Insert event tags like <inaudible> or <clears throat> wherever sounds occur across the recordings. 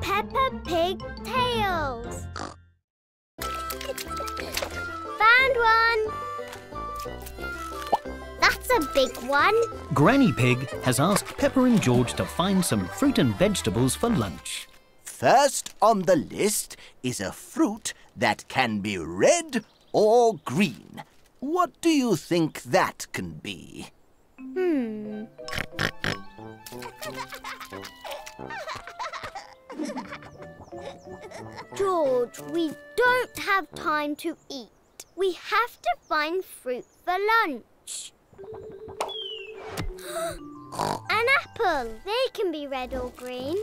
Peppa Pig Tales. Found one. That's a big one. Granny Pig has asked Peppa and George to find some fruit and vegetables for lunch. First on the list is a fruit that can be red or green. What do you think that can be? Hmm. <laughs> George, we don't have time to eat. We have to find fruit for lunch. <gasps> An apple. They can be red or green.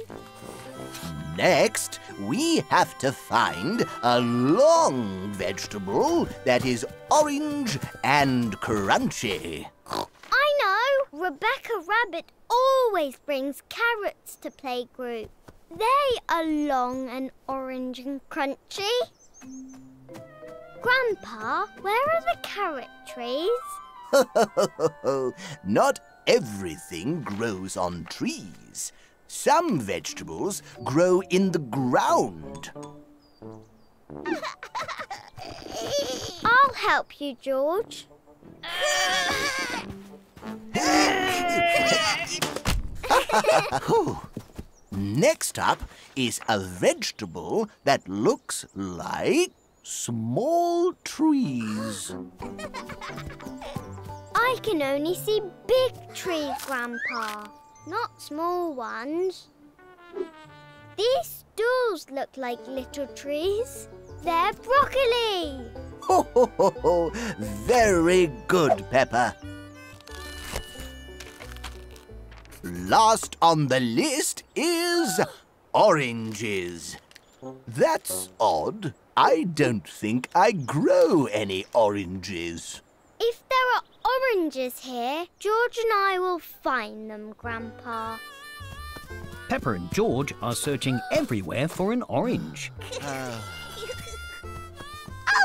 Next, we have to find a long vegetable that is orange and crunchy. I know. Rebecca Rabbit always brings carrots to playgroup. They are long and orange and crunchy. Grandpa, where are the carrot trees? <laughs> Not everything grows on trees. Some vegetables grow in the ground. <laughs> I'll help you, George. <laughs> Next up is a vegetable that looks like small trees. I can only see big trees, Grandpa, not small ones. These stools look like little trees. They're broccoli. Ho, ho, ho, ho. Very good, Peppa. Last on the list is oranges. That's odd. I don't think I grow any oranges. If there are oranges here, George and I will find them, Grandpa. Peppa and George are searching everywhere for an orange. <laughs>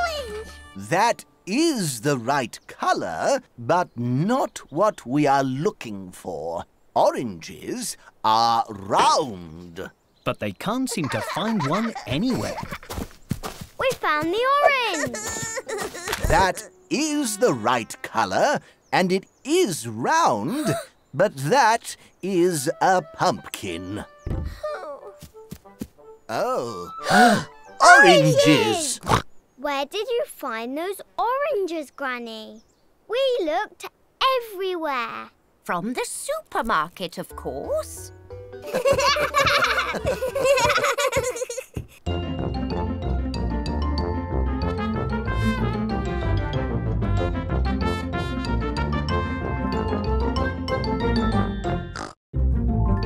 Orange! That is the right colour, but not what we are looking for. Oranges are round. But they can't seem to find one anywhere. We found the orange! <laughs> That is the right colour, and it is round, <gasps> but that is a pumpkin. Oh. <gasps> oh. Oranges! Where did you find those oranges, Granny? We looked everywhere. From the supermarket, of course.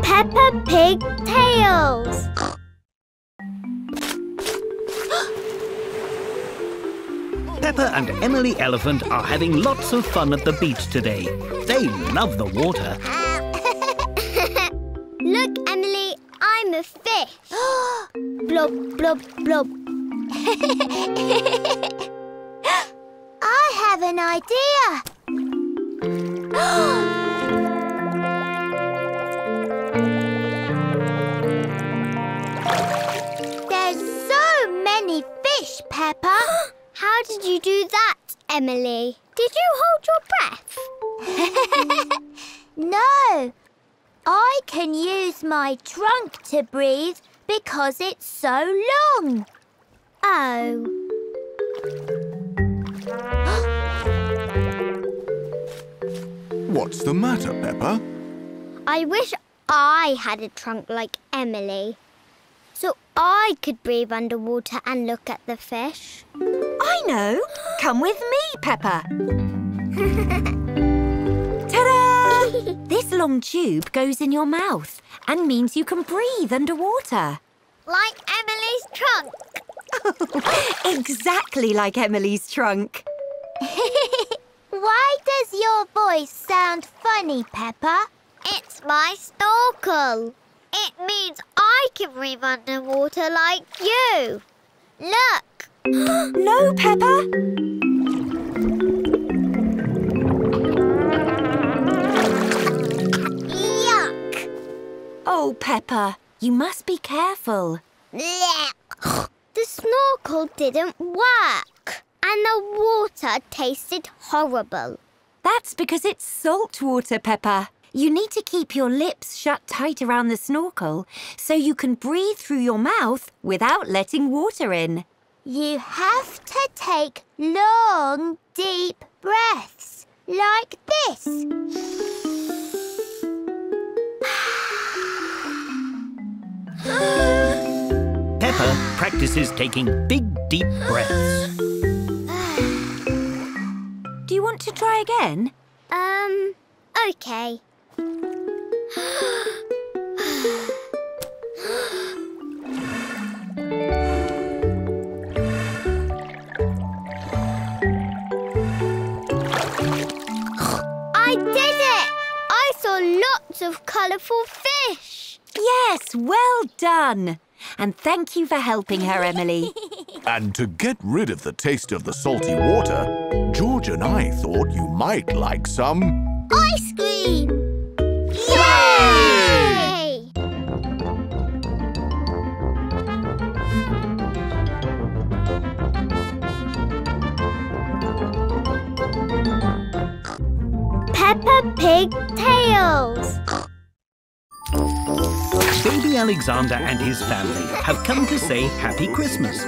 Peppa Pig Tales. Peppa and Emily Elephant are having lots of fun at the beach today. They love the water. <laughs> Look, Emily, I'm a fish. <gasps> blob, blob, blob. <laughs> I have an idea. <gasps> <gasps> How did you do that, Emily? Did you hold your breath? <laughs> no. I can use my trunk to breathe because it's so long. Oh. <gasps> What's the matter, Peppa? I wish I had a trunk like Emily. So I could breathe underwater and look at the fish. I know. Come with me, Peppa. <laughs> Ta-da! this long tube goes in your mouth and means you can breathe underwater. Like Emily's trunk. <laughs> exactly like Emily's trunk. <laughs> Why does your voice sound funny, Peppa? It's my snorkel. It means I can breathe underwater like you. Look. <gasps> no, Peppa. Yuck. Oh, Peppa, You must be careful. Blech. The snorkel didn't work, and the water tasted horrible. That's because it's salt water, Peppa. You need to keep your lips shut tight around the snorkel so you can breathe through your mouth without letting water in. You have to take long, deep breaths, like this. Peppa practices taking big, deep breaths. Do you want to try again? Um, okay. I did it! I saw lots of colourful fish. Yes, well done. And thank you for helping her, Emily. <laughs> And to get rid of the taste of the salty water, George and I thought you might like some. Ice cream! Yay! Peppa Pig Tales. Baby Alexander and his family have come to say Happy Christmas.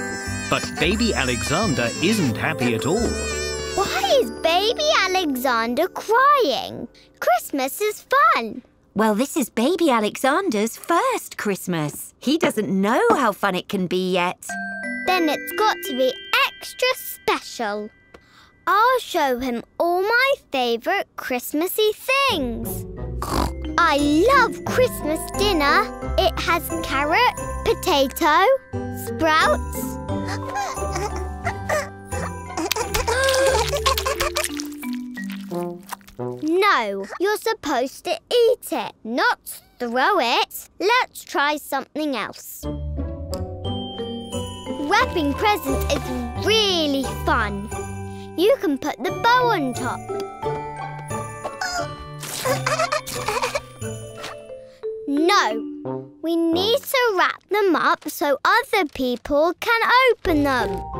But baby Alexander isn't happy at all. Why is baby Alexander crying? Christmas is fun. Well, this is baby Alexander's first Christmas. He doesn't know how fun it can be yet. Then it's got to be extra special. I'll show him all my favourite Christmassy things. I love Christmas dinner. It has carrot, potato, sprouts. <laughs> No, you're supposed to eat it, not throw it. Let's try something else. Wrapping presents is really fun. You can put the bow on top. No, we need to wrap them up so other people can open them.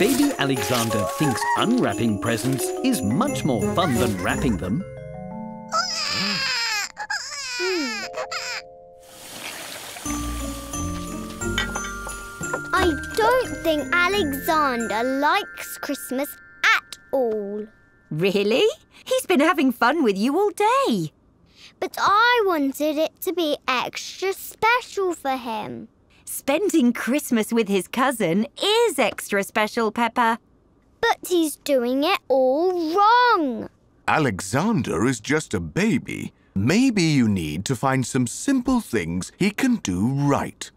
Baby Alexander thinks unwrapping presents is much more fun than wrapping them. I don't think Alexander likes Christmas at all. Really? He's been having fun with you all day. But I wanted it to be extra special for him. Spending Christmas with his cousin is extra special, Peppa. But he's doing it all wrong. Alexander is just a baby. Maybe you need to find some simple things he can do right.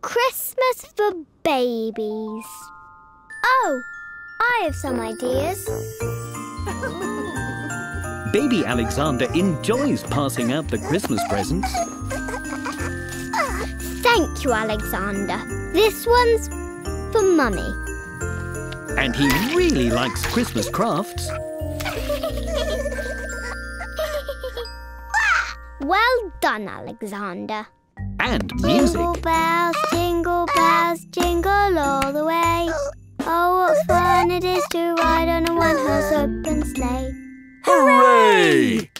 Christmas for babies. Oh, I have some ideas. Baby Alexander enjoys passing out the Christmas presents. <laughs> Thank you, Alexander. This one's for Mummy. And he really likes Christmas crafts. <laughs> Well done, Alexander. And music. Jingle bells, jingle bells, jingle all the way. Oh, what fun it is to ride on a one-horse open sleigh. Hooray!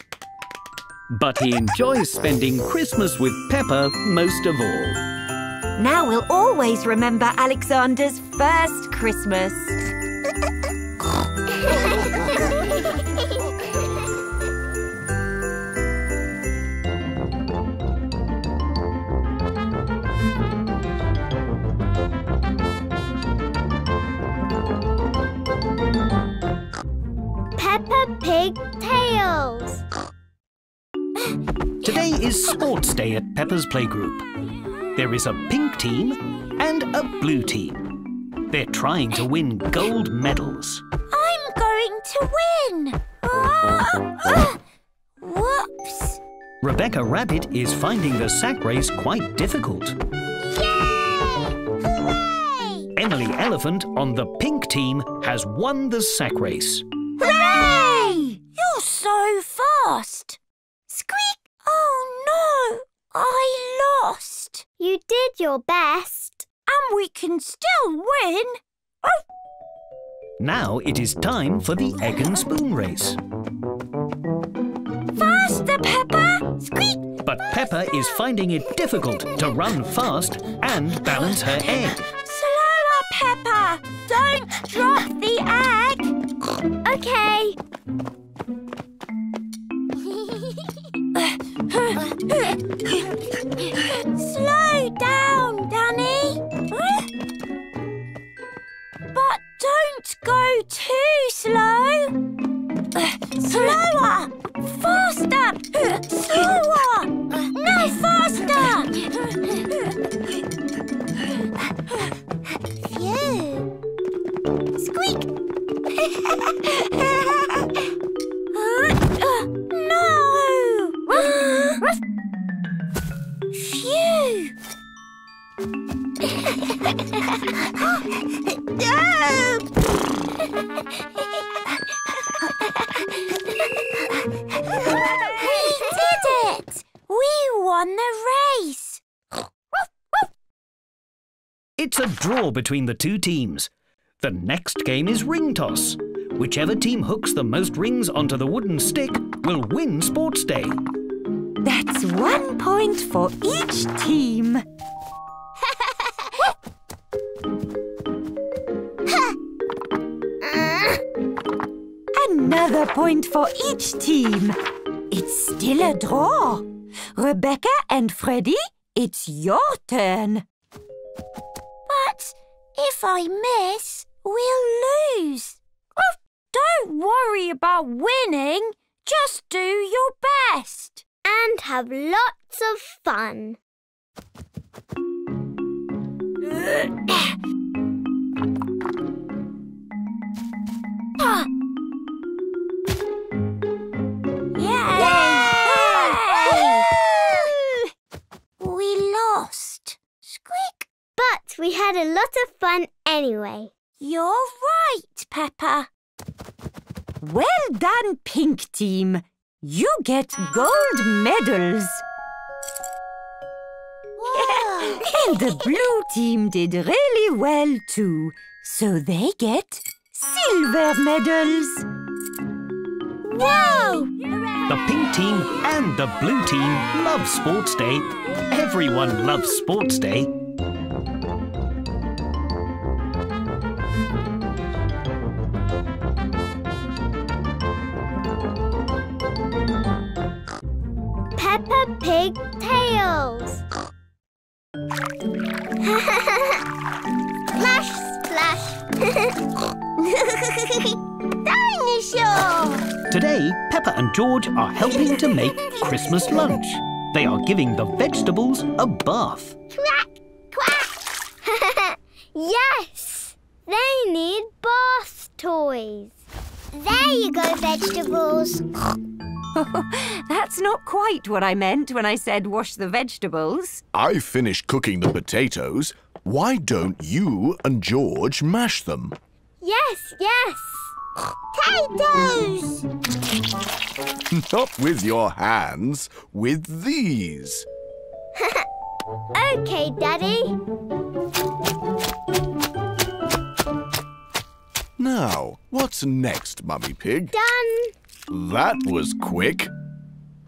But he enjoys spending Christmas with Peppa most of all. Now we'll always remember Alexander's first Christmas. Peppa Pig Tales. Today is Sports Day at Peppa's Playgroup. There is a pink team and a blue team. They're trying to win gold medals. I'm going to win! Whoops! Rebecca Rabbit is finding the sack race quite difficult. Emily Elephant on the pink team has won the sack race. Hooray! You're so fast. Squeak! Oh no! I lost. You did your best. And we can still win. Oh. Now it is time for the egg and spoon race. Faster, Peppa! Squeak! But Peppa is finding it difficult to run fast and balance her egg. Slower, Peppa! Don't drop the egg! Okay. Slow down, Danny. But don't go too slow. Slower! Faster! Slower! No, faster! Phew. Squeak! <laughs> no! Phew! we did it! We won the race! It's a draw between the two teams. The next game is ring toss. Whichever team hooks the most rings onto the wooden stick will win Sports Day. That's one point for each team. <laughs> Another point for each team. It's still a draw. Rebecca and Freddie, it's your turn. But if I miss, we'll lose. Don't worry about winning. Just do your best. And have lots of fun. Yay! We lost. Squeak. But we had a lot of fun anyway. You're right, Peppa. Well done, pink team. You get gold medals. <laughs> And the blue team did really well too. So they get silver medals. Whoa! The pink team and the blue team love Sports Day. Everyone loves Sports Day. Peppa Pig Tales. <laughs> splash, splash. <laughs> Dinosaur! Today, Peppa and George are helping to make Christmas lunch. They are giving the vegetables a bath. Quack, quack. <laughs> yes, they need bath toys. There you go, vegetables. <laughs> That's not quite what I meant when I said wash the vegetables. I finished cooking the potatoes. Why don't you and George mash them? Yes, yes. Potatoes! <laughs> Not with your hands, with these. <laughs> Okay, Daddy. Now, what's next, Mummy Pig? Done. That was quick.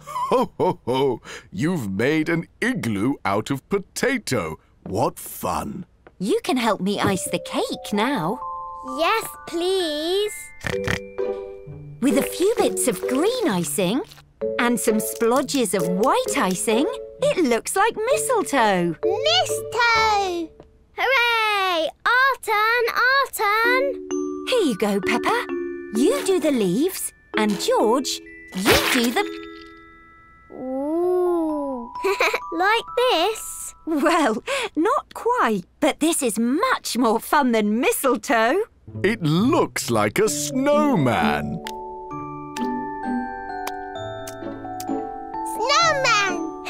Ho, ho, ho! You've made an igloo out of potato. What fun! You can help me ice the cake now. Yes, please. With a few bits of green icing and some splodges of white icing, it looks like mistletoe. Mistletoe! Hooray! Our turn, our turn. Here you go, Peppa. You do the leaves, and George, you do the... Ooh. <laughs> like this? Well, not quite, but this is much more fun than mistletoe. It looks like a snowman. Snowman!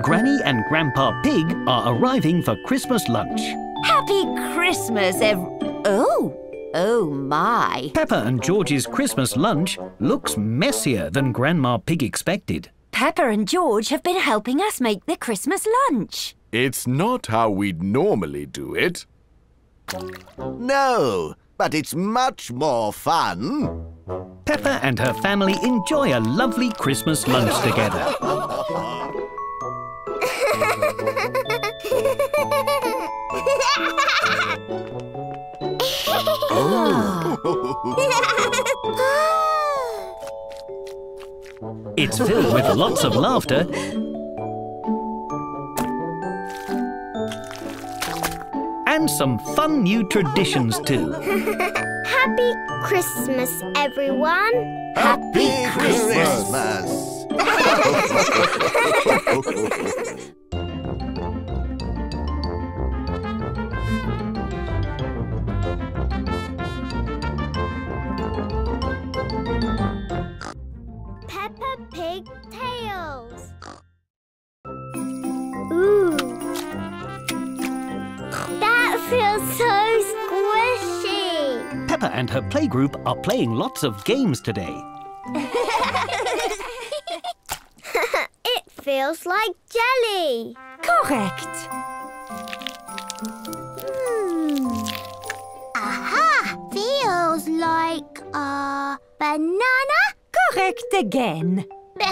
<laughs> Granny and Grandpa Pig are arriving for Christmas lunch. Happy Christmas, ev... Oh! Oh, my. Peppa and George's Christmas lunch looks messier than Grandma Pig expected. Peppa and George have been helping us make the Christmas lunch. It's not how we'd normally do it. No, but it's much more fun. Peppa and her family enjoy a lovely Christmas lunch together. <laughs> Oh. It's filled with lots of laughter and some fun new traditions too. <laughs> Happy Christmas, everyone. Happy Christmas! Peppa <laughs> <laughs> Pig Tales. Ooh. That feels so squishy. Peppa and her playgroup are playing lots of games today. <laughs> It feels like jelly. Correct. Hmm. Aha! Feels like a banana. Correct again. <gasps>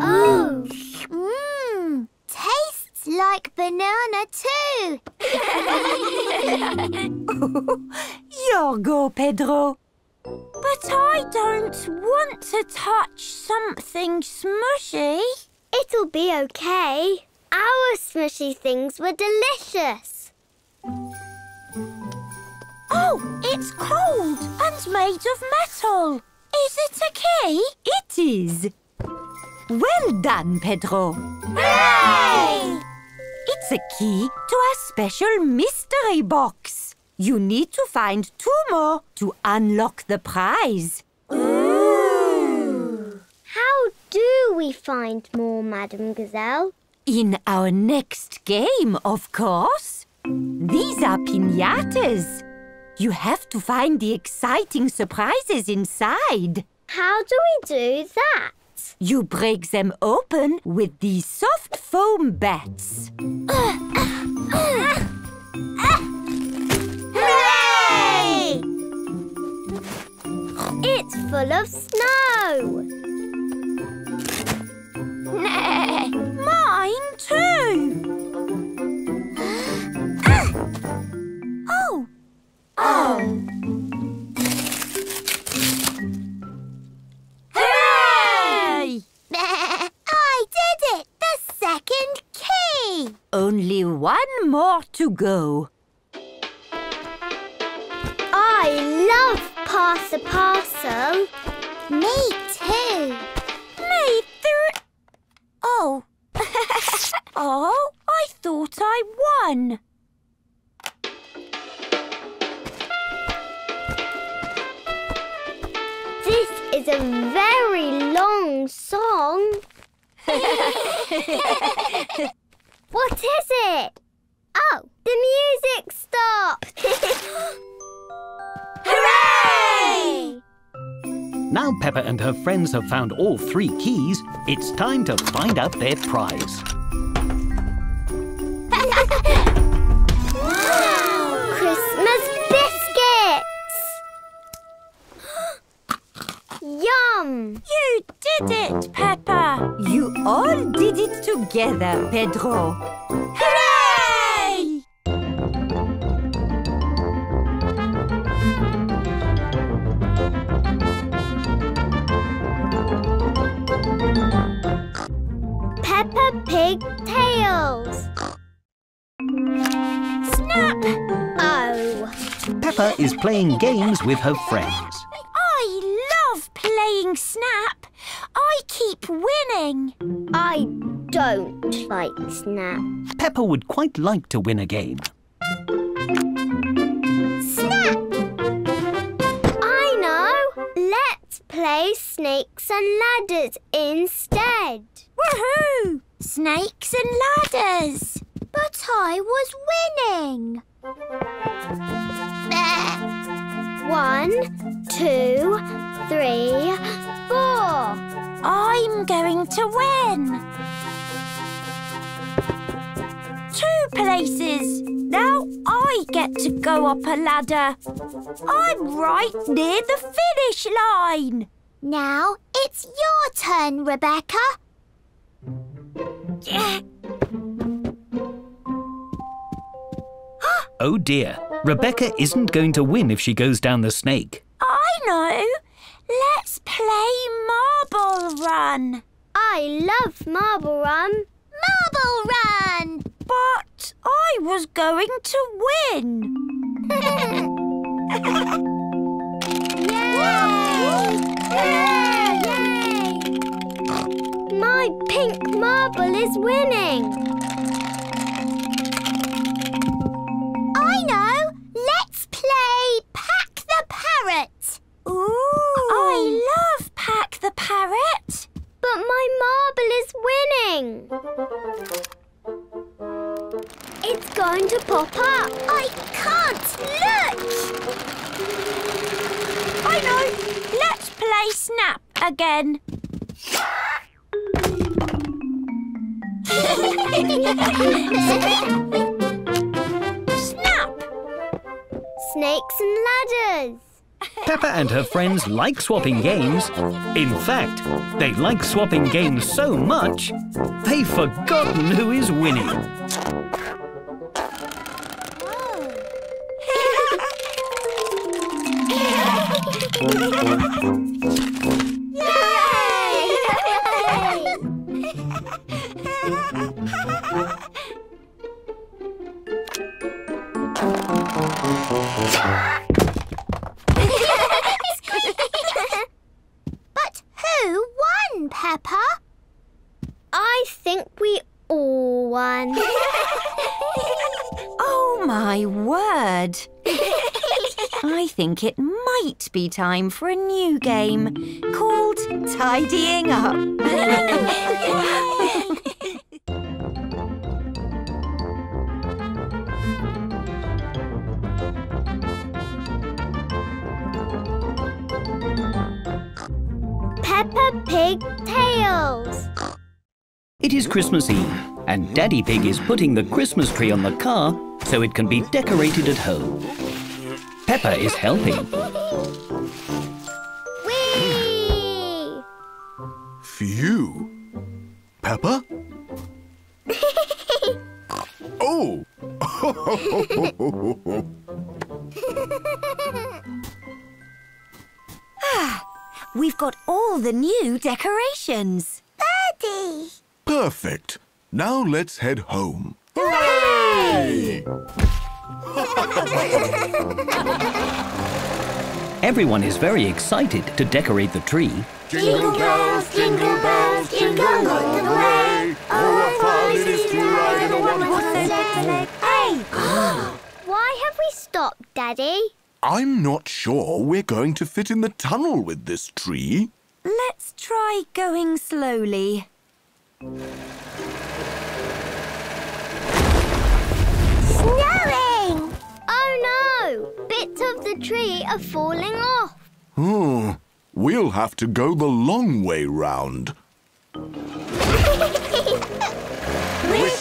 oh. Mmm. Tastes like banana too. <laughs> Your go, Pedro. But I don't want to touch something smushy. It'll be okay. Our smushy things were delicious. Oh, it's cold and made of metal. Is it a key? It is. Well done, Pedro. Hooray! It's a key to a special mystery box. You need to find two more to unlock the prize. Ooh! How do we find more, Madam Gazelle? In our next game, of course. These are pinatas. You have to find the exciting surprises inside. How do we do that? You break them open with these soft foam bats. Hooray! It's full of snow. Mine too. Oh. Hooray! <laughs> I did it! The second key! Only one more to go. I love Pass a Parcel. Me too. Me too. Oh. <laughs> oh, I thought I won. Is a very long song. <laughs> what is it? Oh, the music stopped. <laughs> Hooray! Now Peppa and her friends have found all three keys, it's time to find out their prize. <laughs> You did it, Peppa. You all did it together, Pedro. Hooray! Peppa Pig Tales. Snap! Oh. Peppa is playing games with her friends. I playing Snap. I keep winning. I don't like Snap. Peppa would quite like to win a game. Snap! I know! Let's play play snakes and ladders instead. Woohoo! Snakes and ladders. But I was winning. One, two, three, four. I'm going to win. Two places. Now I get to go up a ladder. I'm right near the finish line. Now it's your turn, Rebecca. Yeah. Oh dear, Rebecca isn't going to win if she goes down the snake. I know. Let's play Marble Run. I love Marble Run. Marble Run! But I was going to win. Yay! Yay! Yay! My pink marble is winning. I know. Let's play Pack the Parrot. Ooh. I love Pack the Parrot. But my marble is winning. It's going to pop up. I can't look. I know. Let's play Snap again. <laughs> Snap! Snakes and ladders. Peppa and her friends like swapping games. In fact, they like swapping games so much, they've forgotten who is winning. but <laughs> who won, Peppa? I think we all won. <laughs> Oh my word! <laughs> I think it might be time for a new game called Tidying Up. <laughs> Peppa Pig Tales. It is Christmas Eve, and Daddy Pig is putting the Christmas tree on the car so it can be decorated at home. Peppa is helping. Whee! Phew. Peppa? <laughs> oh! <laughs> We've got all the new decorations. Birdie! Perfect. Now let's head home. <laughs> Everyone is very excited to decorate the tree. Jingle bells, jingle bells, jingle all the way. Oh, what fun it is to ride in a one-horse sleigh. Hey! <gasps> Why have we stopped, Daddy? I'm not sure we're going to fit in the tunnel with this tree. Let's try going slowly. Snowing! Oh no! Bits of the tree are falling off. Hmm. We'll have to go the long way round. Wish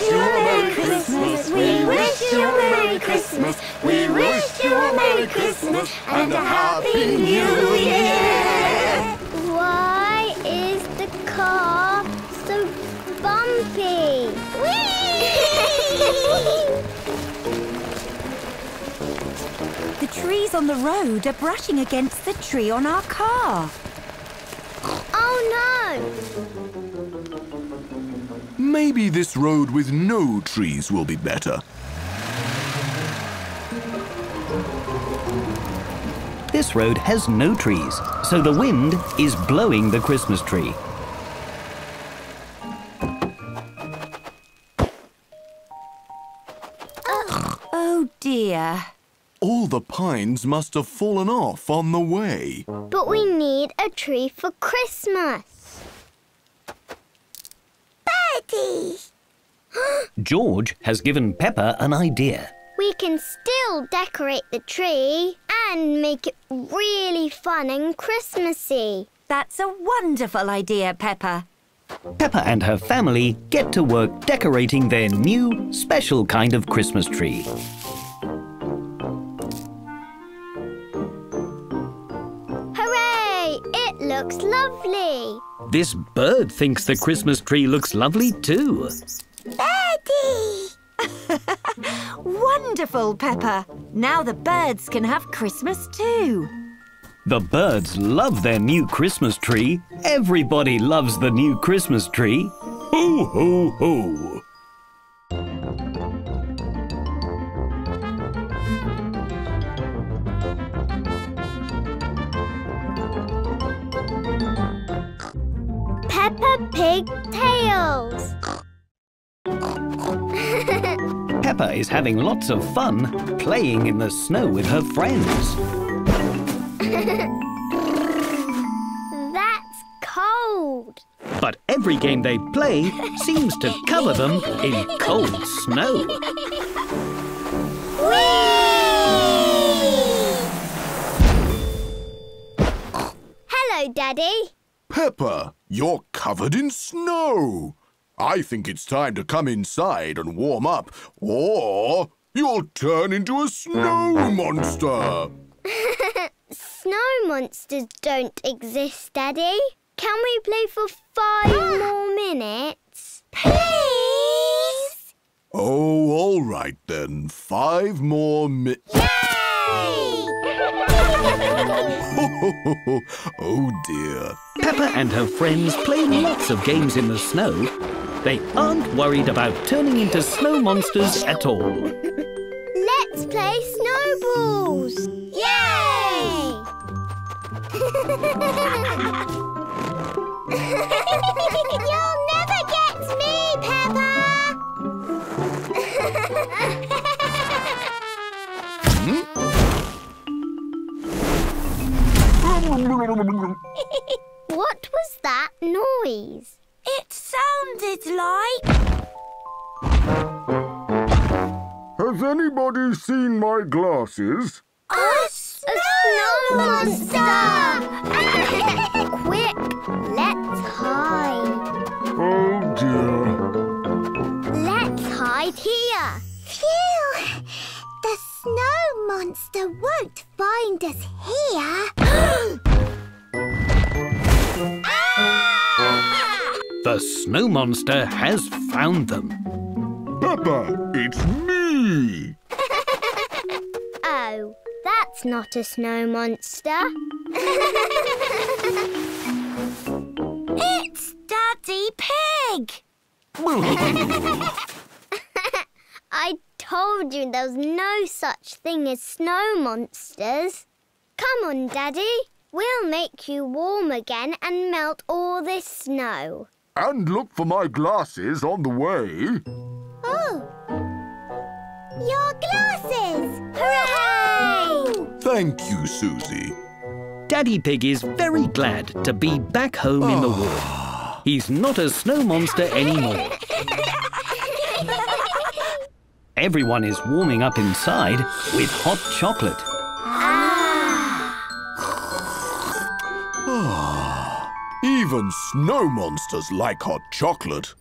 you a Merry Christmas. We wish you a Merry Christmas. We wish you a Merry Christmas and a Happy New Year. Why is the car so bumpy? <laughs> The trees on the road are brushing against the tree on our car. Oh no! Maybe this road with no trees will be better. This road has no trees, so the wind is blowing the Christmas tree. Oh, oh dear. All the pines must have fallen off on the way. But we need a tree for Christmas. Birdie! George has given Peppa an idea. We can still decorate the tree and make it really fun and Christmassy. That's a wonderful idea, Peppa. Peppa and her family get to work decorating their new, special kind of Christmas tree. Looks lovely. This bird thinks the Christmas tree looks lovely too. Birdie! <laughs> Wonderful, Peppa. Now the birds can have Christmas too. The birds love their new Christmas tree. Everybody loves the new Christmas tree. Ho, ho, ho. Peppa Pig Tales. Peppa is having lots of fun playing in the snow with her friends. That's cold. But every game they play seems to cover them in cold snow. Hello, Daddy. Peppa, you're covered in snow. I think it's time to come inside and warm up, or you'll turn into a snow monster. <laughs> Snow monsters don't exist, Daddy. Can we play for five <gasps> more minutes? Please! Oh, all right then. Five more mi- Yay! Oh dear. Peppa and her friends play lots of games in the snow. They aren't worried about turning into snow monsters at all. Let's play snowballs! Yay! <laughs> <laughs> <laughs> <laughs> what was that noise? It sounded like... Has anybody seen my glasses? A snow monster! <laughs> Quick, let's hide. Oh dear. Let's hide here. Phew! The snow monster won't find us here. <gasps> The snow monster has found them. Peppa, it's me. <laughs> oh, that's not a snow monster. <laughs> It's Daddy Pig! <laughs> I told you there was no such thing as snow monsters. Come on, Daddy. We'll make you warm again and melt all this snow. And look for my glasses on the way. Oh! Your glasses! Hooray! Thank you, Susie. Daddy Pig is very glad to be back home in the ah. warm. He's not a snow monster <laughs> anymore. Everyone is warming up inside with hot chocolate. Ah. <sighs> Even snow monsters like hot chocolate.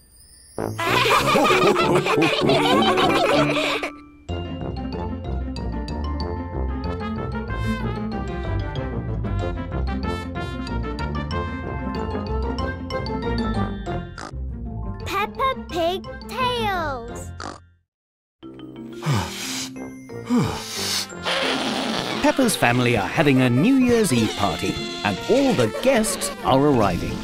Peppa Pig Tales. Peppa's family are having a New Year's Eve party, and all the guests are arriving.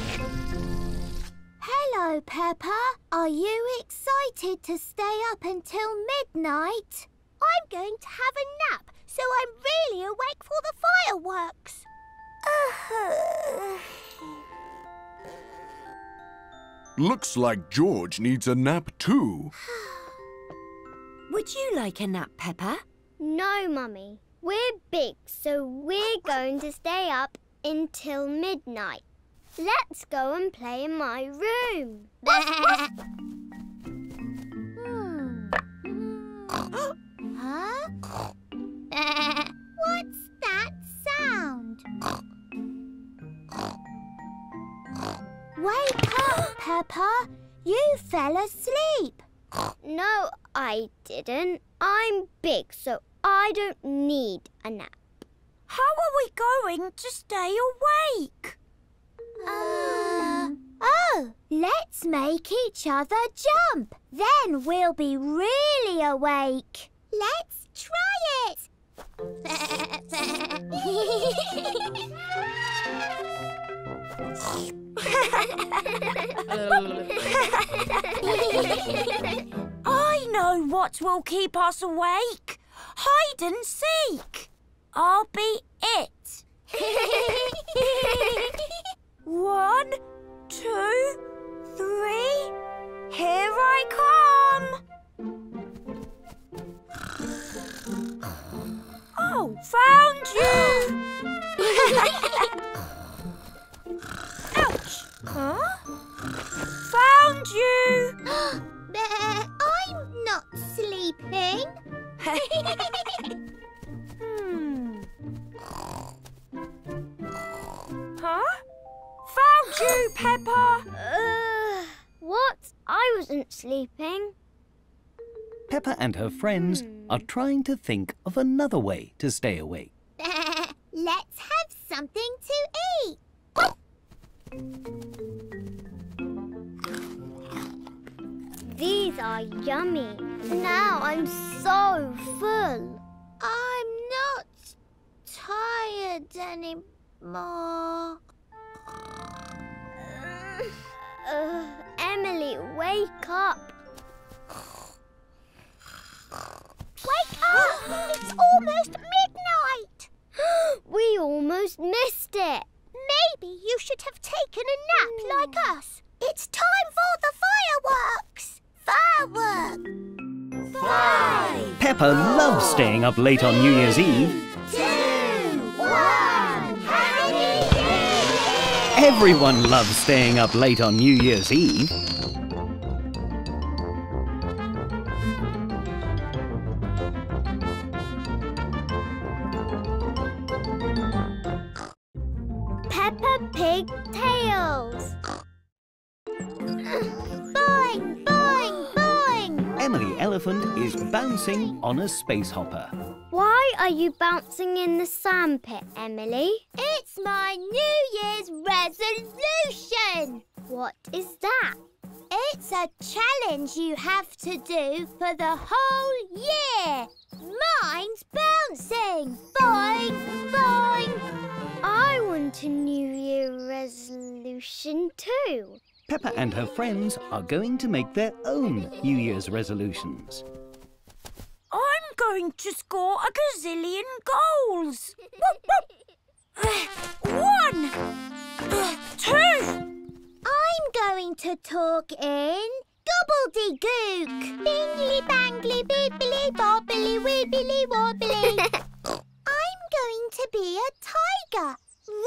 Hello, Peppa. Are you excited to stay up until midnight? I'm going to have a nap, so I'm really awake for the fireworks. Looks like George needs a nap too. Would you like a nap, Peppa? No, Mummy. We're big, so we're going to stay up until midnight. Let's go and play in my room. huh? What's that sound? Wake up, Peppa. You fell asleep. No, I didn't. I'm big, so I don't need a nap. How are we going to stay awake? Uh, oh, let's make each other jump. Then we'll be really awake. Let's try it. <laughs> <laughs> I know what will keep us awake. Hide and seek. I'll be it. <laughs> One, two, three. Here I come. Oh, found you. <laughs> Ouch. Huh? Found you. <gasps> I'm not sleeping. <laughs> Hmm. Huh? Found you, Peppa. Uh, what? I wasn't sleeping. Peppa and her friends are trying to think of another way to stay awake. <laughs> Let's have something to eat. These are yummy. Now I'm so full. I'm not tired anymore. Uh, Emily, wake up. Wake up! <gasps> It's almost midnight! <gasps> <gasps> we almost missed it. Maybe you should have taken a nap hmm. like us. It's time for the fireworks! Fireworks! Five, Peppa loves staying up late on New Year's Eve. two, one, happy New Year! Everyone loves staying up late on New Year's Eve. Bouncing on a space hopper. Why are you bouncing in the sandpit, Emily? It's my New Year's resolution. What is that? It's a challenge you have to do for the whole year. Mine's bouncing. Boing, boing. I want a New Year resolution too. Peppa and her friends are going to make their own New Year's resolutions. I'm going to score a gazillion goals. One, two. I'm going to talk in gobbledygook. Bingly bangly bibbly bobbly wibbly wobbly. <laughs> I'm going to be a tiger.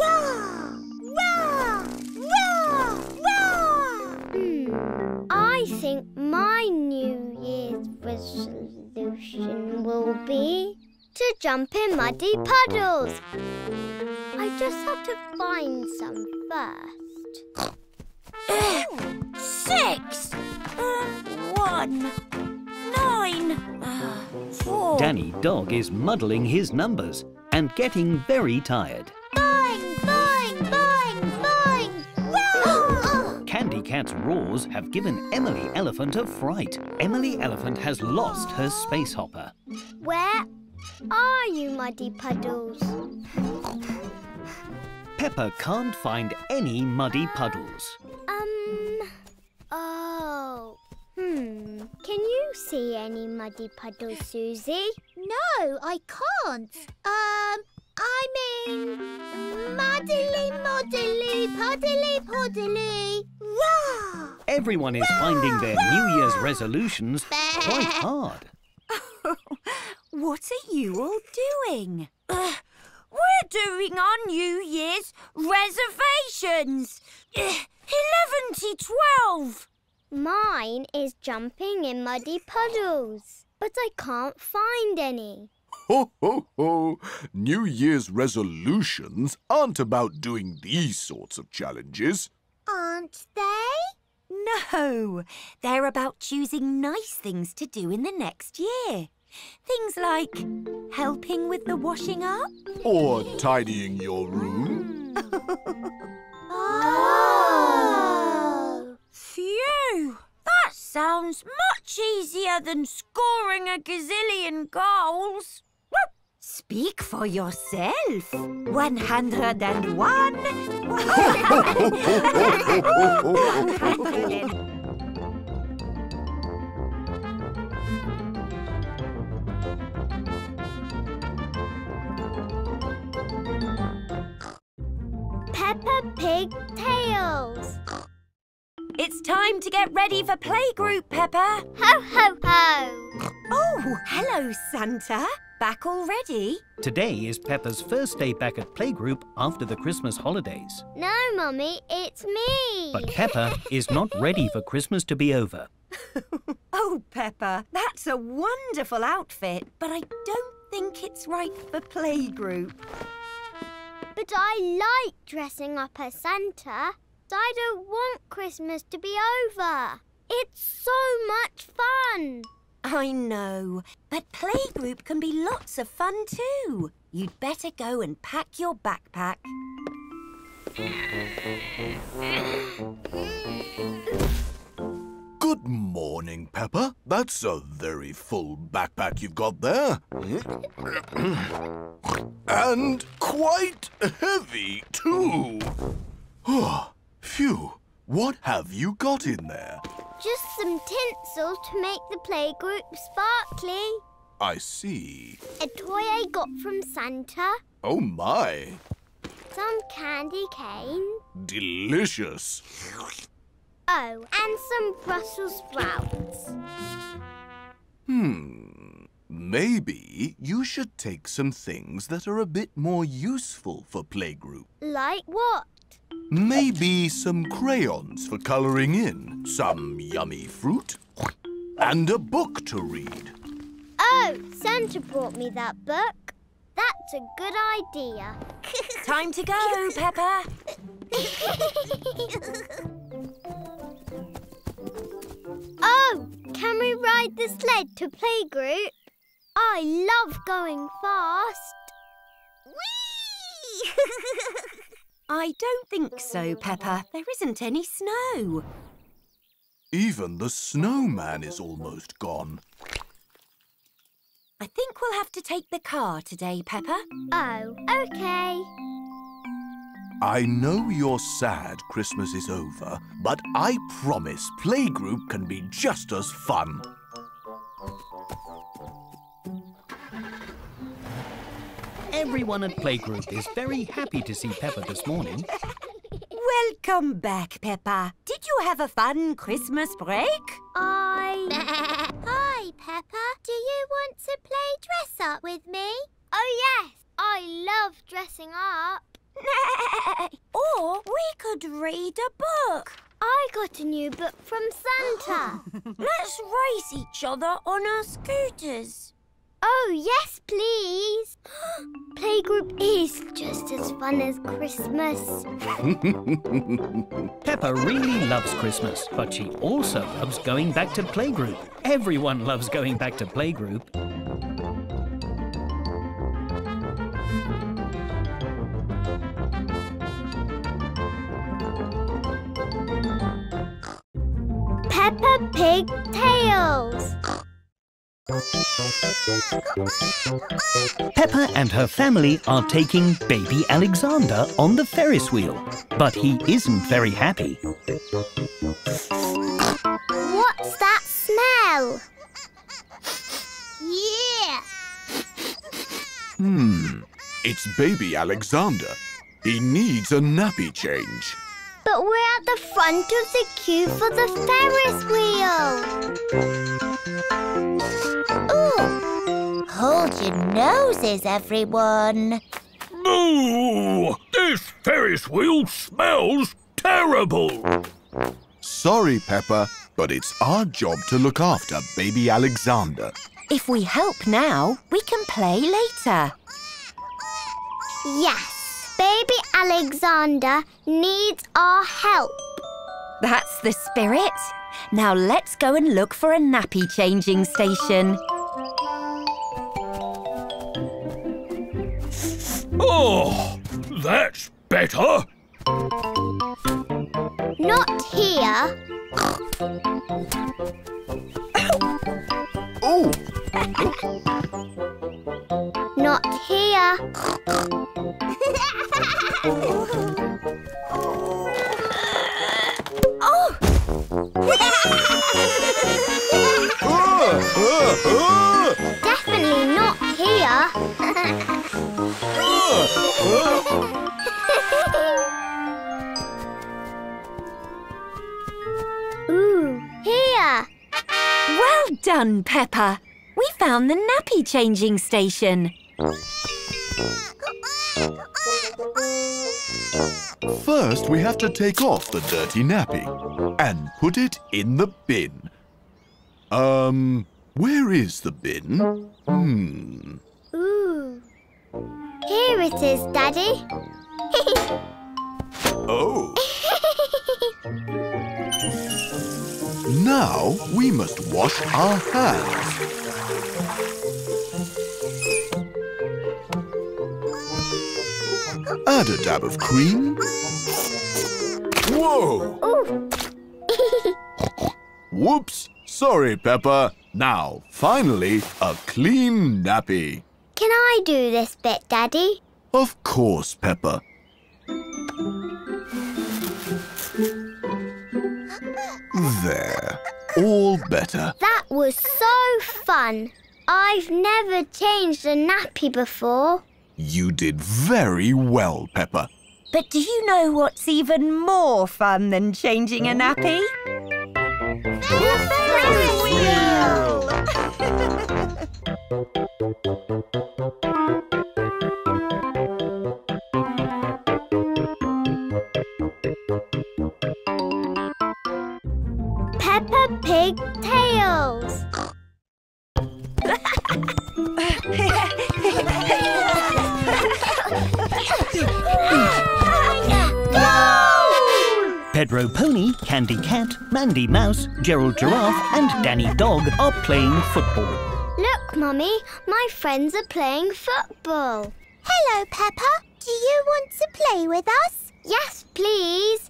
Roar! Roar! Roar! Roar! Hmm. I think my New Year's resolution will be to jump in muddy puddles. I just have to find some first. Six. Uh, one. Nine. Uh, four. Danny Dog is muddling his numbers and getting very tired. Cat's roars have given Emily Elephant a fright. Emily Elephant has lost her space hopper. Where are you, muddy puddles? Peppa can't find any muddy puddles. Um. Oh. Hmm. Can you see any muddy puddles, Susie? No, I can't. Um. I mean, muddly, muddly, puddly, puddly. Rah! Everyone is finding their New Year's resolutions quite <laughs> hard. <laughs> What are you all doing? We're doing our New Year's reservations. Eleven to twelve. Mine is jumping in muddy puddles, but I can't find any. Ho, ho, ho! New Year's resolutions aren't about doing these sorts of challenges. Aren't they? No, they're about choosing nice things to do in the next year. Things like helping with the washing up. Or tidying your room. Oh! Phew. That sounds much easier than scoring a gazillion goals. Speak for yourself. 101. <laughs> Peppa Pig Tales. it's time to get ready for playgroup, Peppa. Ho, ho, ho! Oh, hello, Santa. Back already? Today is Peppa's first day back at playgroup after the Christmas holidays. No, Mummy, it's me. But Peppa is not ready for Christmas to be over. <laughs> Oh, Peppa, that's a wonderful outfit, but I don't think it's right for playgroup. But I like dressing up as Santa. I don't want Christmas to be over. It's so much fun. I know, but playgroup can be lots of fun too. You'd better go and pack your backpack. Good morning, Peppa. That's a very full backpack you've got there. and quite heavy, too. <sighs> Phew. What have you got in there? Just some tinsel to make the playgroup sparkly. I see. A toy I got from Santa. Oh, my. Some candy cane. Delicious. Oh, and some Brussels sprouts. Hmm. Maybe you should take some things that are a bit more useful for playgroup. Like what? Maybe some crayons for colouring in, some yummy fruit, and a book to read. Oh, Santa brought me that book. That's a good idea. <laughs> Time to go, Peppa. <laughs> oh, can we ride the sled to playgroup? I love going fast. Whee! <laughs> I don't think so, Peppa. There isn't any snow. Even the snowman is almost gone. I think we'll have to take the car today, Peppa. oh, okay. I know you're sad Christmas is over, but I promise playgroup can be just as fun. Everyone at playgroup is very happy to see Peppa this morning. Welcome back, Peppa. Did you have a fun Christmas break? I... <laughs> Hi, Peppa. Do you want to play dress up with me? Oh, yes. I love dressing up. <laughs> Or we could read a book. I got a new book from Santa. <laughs> Let's race each other on our scooters. Oh, yes, please. <gasps> Playgroup is just as fun as Christmas. <laughs> Peppa really loves Christmas, but she also loves going back to playgroup. Everyone loves going back to playgroup. Peppa Pig Tales. Peppa and her family are taking baby Alexander on the Ferris wheel, but he isn't very happy. What's that smell? Yeah. Hmm. It's baby Alexander. He needs a nappy change. But we're at the front of the queue for the Ferris wheel. Ooh. Hold your noses, everyone. Moo! This Ferris wheel smells terrible. Sorry, Peppa, but it's our job to look after baby Alexander. If we help now, we can play later. Yes, baby Alexander needs our help. That's the spirit. Now let's go and look for a nappy changing station. Oh, that's better. Not here. Oh, Not here. <laughs> oh! Definitely not here. <laughs> Ooh, here. Well done, Peppa. We found the nappy changing station. First we have to take off the dirty nappy and put it in the bin. Um, where is the bin? Hmm. Ooh. Here it is, Daddy. <laughs> Oh. <laughs> now we must wash our hands. Add a dab of cream. Whoa! <laughs> Whoops! Sorry, Peppa. Now, finally, a clean nappy. Can I do this bit, Daddy? Of course, Peppa. There. All better. That was so fun. I've never changed a nappy before. You did very well, Peppa. But do you know what's even more fun than changing a nappy? Peppa Pig Tales. <laughs> Pedro Pony, Candy Cat, Mandy Mouse, Gerald Giraffe, and Danny Dog are playing football. Look, Mummy, my friends are playing football. Hello, Peppa. Do you want to play with us? Yes, please.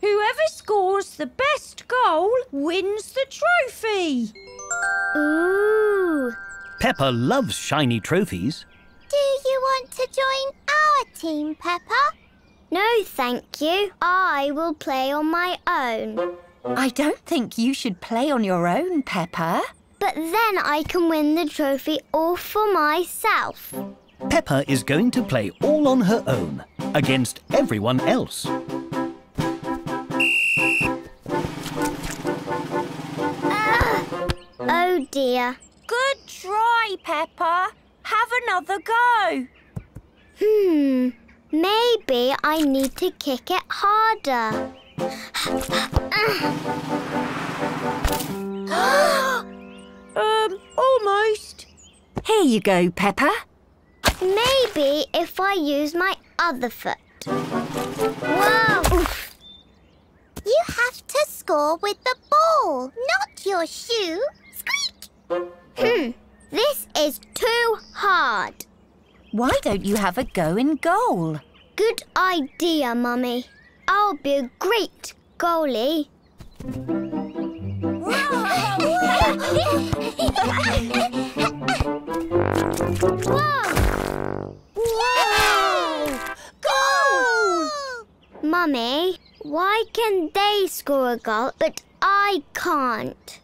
Whoever scores the best goal wins the trophy. Ooh. Peppa loves shiny trophies. Do you want to join our team, Peppa? No, thank you. I will play on my own. I don't think you should play on your own, Peppa. But then I can win the trophy all for myself. Peppa is going to play all on her own against everyone else. Ah! Oh dear. Good try, Peppa. Have another go. Hmm. Maybe I need to kick it harder. <gasps> Um, almost. Here you go, Peppa. Maybe if I use my other foot. Whoa! Oof. You have to score with the ball, not your shoe. Squeak! Hmm. This is too hard. Why don't you have a go in goal? Good idea, Mummy. I'll be a great goalie. Whoa! Whoa! Goal! Mummy, why can they score a goal but I can't?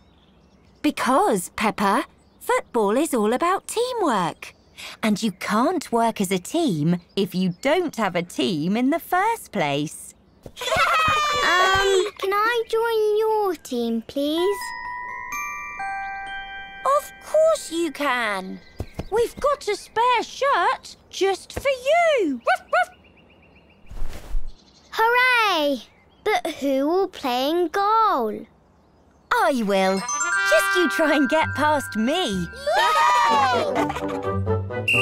Because, Peppa, football is all about teamwork. And you can't work as a team if you don't have a team in the first place. Um, can I join your team, please? Of course you can. We've got a spare shirt just for you. Hooray! But who will play in goal? I will. Just you try and get past me. <laughs> You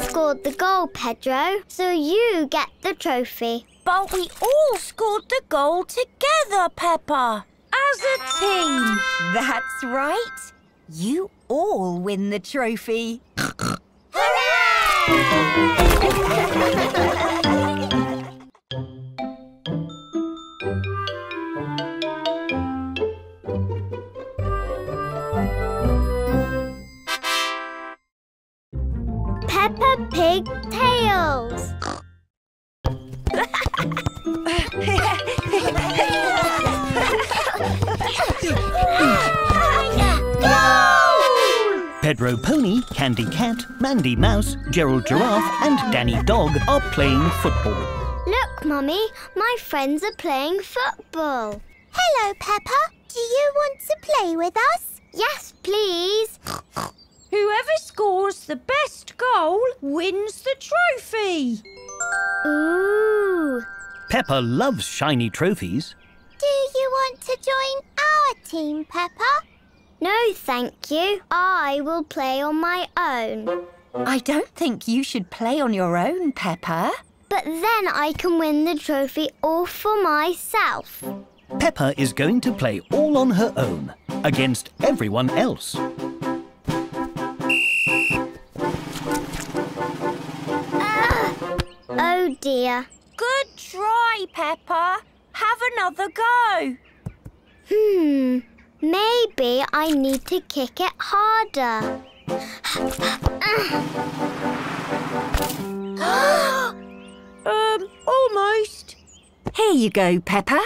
scored the goal, Pedro, so you get the trophy. But we all scored the goal together, Peppa. As a team. That's right. You all win the trophy. <laughs> Peppa <laughs> Pedro Pony, Candy Cat, Mandy Mouse, Gerald Giraffe, and Danny Dog are playing football. Look, Mummy, my friends are playing football. Hello, Peppa. Do you want to play with us? Yes, please. Whoever scores the best goal wins the trophy. Ooh. Peppa loves shiny trophies. Do you want to join our team, Peppa? No, thank you. I will play on my own. I don't think you should play on your own, Peppa. But then I can win the trophy all for myself. Peppa is going to play all on her own against everyone else. Oh dear. Good try, Peppa. Have another go. Hmm. Maybe I need to kick it harder. <gasps> Um, almost. Here you go, Peppa.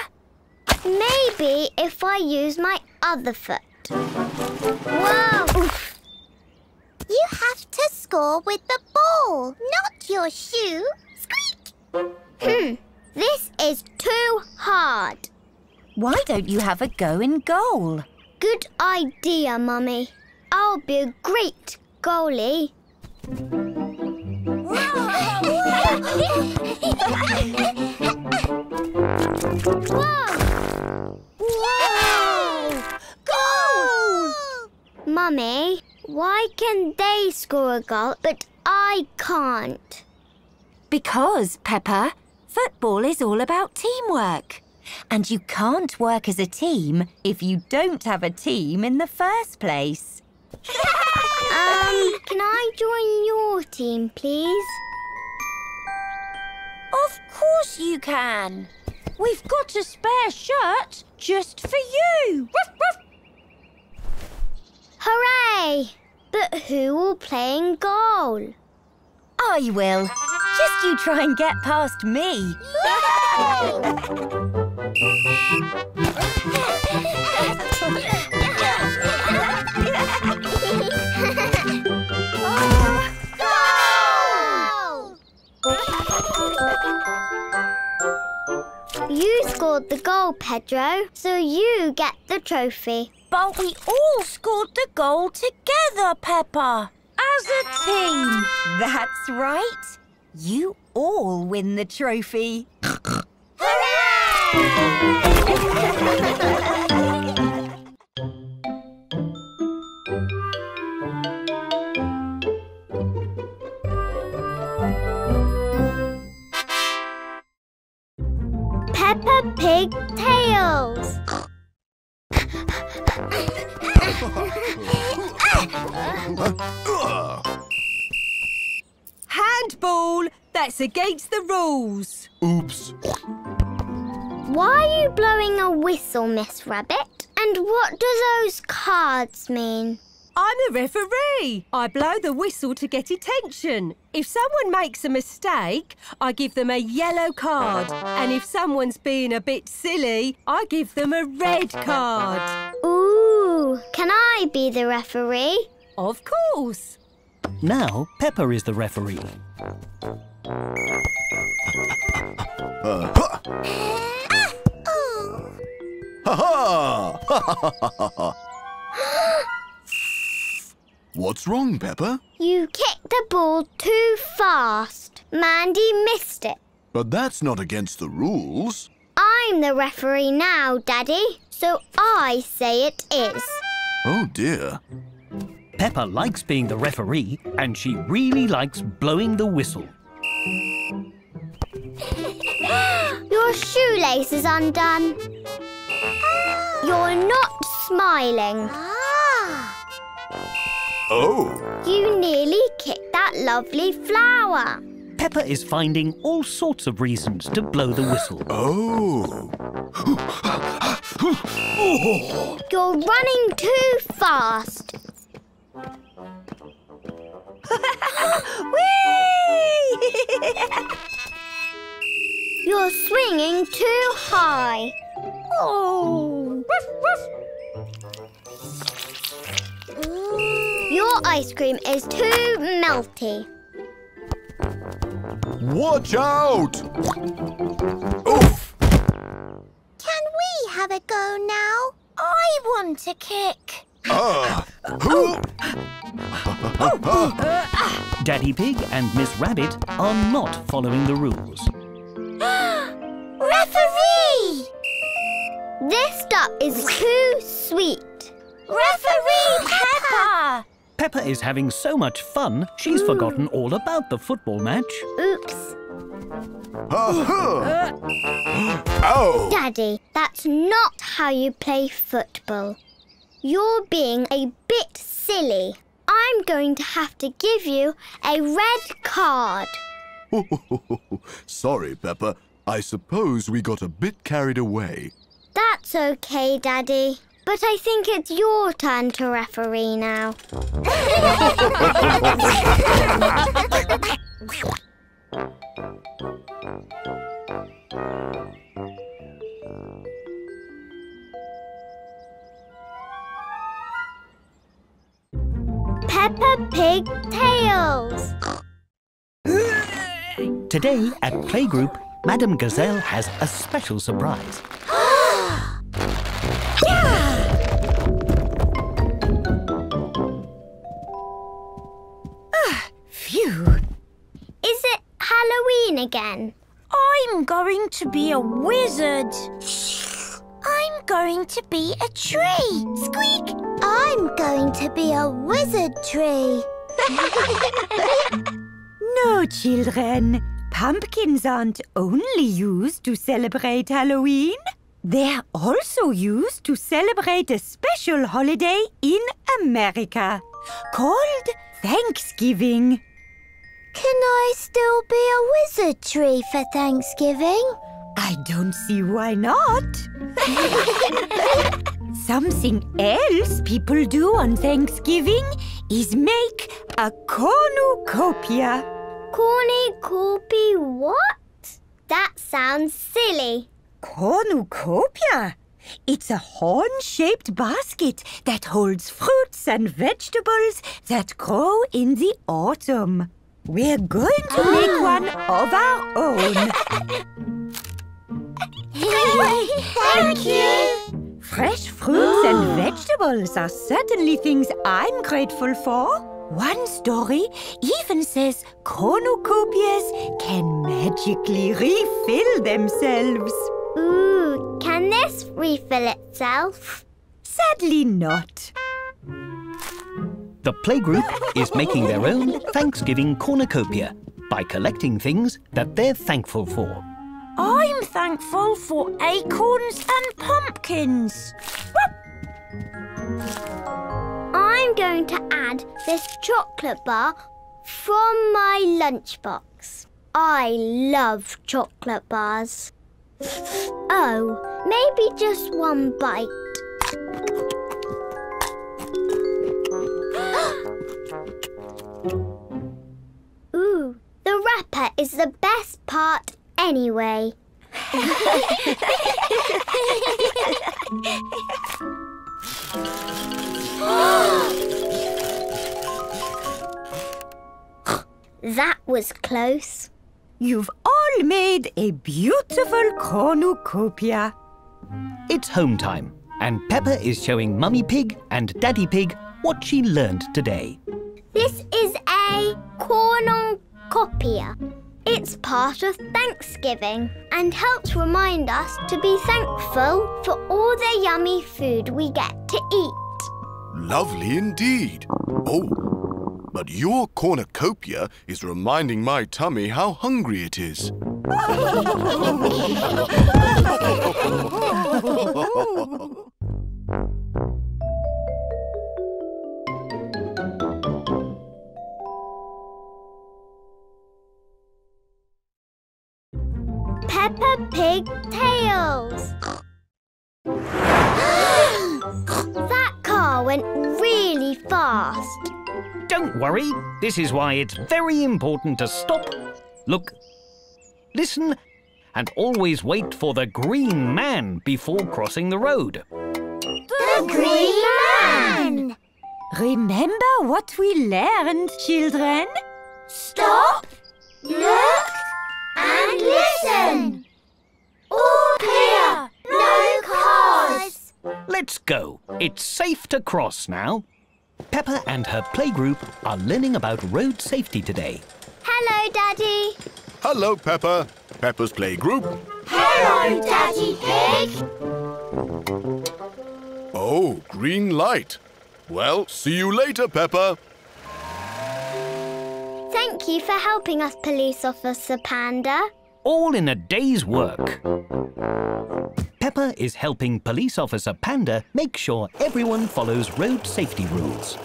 Maybe if I use my other foot. Whoa! Oof. You have to score with the ball, not your shoe. Squeak! Hmm. This is too hard. Why don't you have a go in goal? Good idea, Mummy. I'll be a great goalie. Whoa! Whoa! Goal! Mummy, why can they score a goal but I can't? Because, Peppa, football is all about teamwork. And you can't work as a team if you don't have a team in the first place. Um, can I join your team, please? Of course you can. We've got a spare shirt just for you. Hooray! But who will play in goal? I will. Just you try and get past me. You scored the goal, Pedro, so you get the trophy. But we all scored the goal together, Peppa. As a team. That's right. You all win the trophy. <laughs> Peppa Pig Tales. Handball! That's against the rules. Oops. Why are you blowing a whistle, Miss Rabbit? And what do those cards mean? I'm a referee. I blow the whistle to get attention. If someone makes a mistake, I give them a yellow card. And if someone's being a bit silly, I give them a red card. Ooh, can I be the referee? Of course. Now Peppa is the referee. Ha <laughs> ha! What's wrong, Peppa? You kicked the ball too fast. Mandy missed it. But that's not against the rules. I'm the referee now, Daddy, so I say it is. Oh dear. Peppa likes being the referee and she really likes blowing the whistle. <laughs> Your shoelace is undone. You're not smiling. Ah. Oh, You nearly kicked that lovely flower. Peppa is finding all sorts of reasons to blow the whistle. <gasps> oh. You're running too fast. <laughs> You're swinging too high. Oh. Your ice cream is too melty. Watch out! Oof! Can we have a go now? I want a kick. Who? Daddy Pig and Miss Rabbit are not following the rules. <gasps> Referee! This stuff is too sweet. Referee Pepper! Peppa is having so much fun, she's mm. forgotten all about the football match. Oops. Ha-ha! Uh-huh. <gasps> Ow! Oh. Daddy, that's not how you play football. You're being a bit silly. I'm going to have to give you a red card. <laughs> Sorry, Peppa. I suppose we got a bit carried away. That's okay, Daddy. But I think it's your turn to referee now. Peppa Pig Tales. Today at Playgroup, Madame Gazelle has a special surprise. Halloween again? I'm going to be a wizard. I'm going to be a tree. Squeak! I'm going to be a wizard tree. <laughs> No, children. Pumpkins aren't only used to celebrate Halloween. They're also used to celebrate a special holiday in America called Thanksgiving. Can I still be a wizard tree for Thanksgiving? I don't see why not. <laughs> Something else people do on Thanksgiving is make a cornucopia. Cornucopia what? That sounds silly. Cornucopia? It's a horn-shaped basket that holds fruits and vegetables that grow in the autumn. We're going to ah. make one of our own. Thank you. Fresh fruits and ah. vegetables are certainly things I'm grateful for. One story even says cornucopias can magically refill themselves. Ooh, can this refill itself? Sadly not. The Playgroup is making their own Thanksgiving cornucopia by collecting things that they're thankful for. I'm thankful for acorns and pumpkins. I'm going to add this chocolate bar from my lunchbox. I love chocolate bars. Oh, maybe just one bite. Ooh, the wrapper is the best part anyway. <gasps> That was close. You've all made a beautiful cornucopia. It's home time, and Peppa is showing Mummy Pig and Daddy Pig what she learned today. This is a cornucopia. It's part of Thanksgiving and helps remind us to be thankful for all the yummy food we get to eat. Lovely indeed. Oh, but your cornucopia is reminding my tummy how hungry it is. <laughs> Peppa Pig Tales. <gasps> that car went really fast. Don't worry, this is why it's very important to stop, look, listen, and always wait for the green man before crossing the road. The Green Man! Remember what we learned, children? Stop, look, and listen. All clear, no cars. Let's go. It's safe to cross now. Peppa and her playgroup are learning about road safety today. Hello, Daddy. Hello, Peppa. Peppa's playgroup. Hello, Daddy Pig. Oh, green light. Well, see you later, Peppa. Thank you for helping us, Police Officer Panda. All in a day's work. Peppa is helping Police Officer Panda make sure everyone follows road safety rules.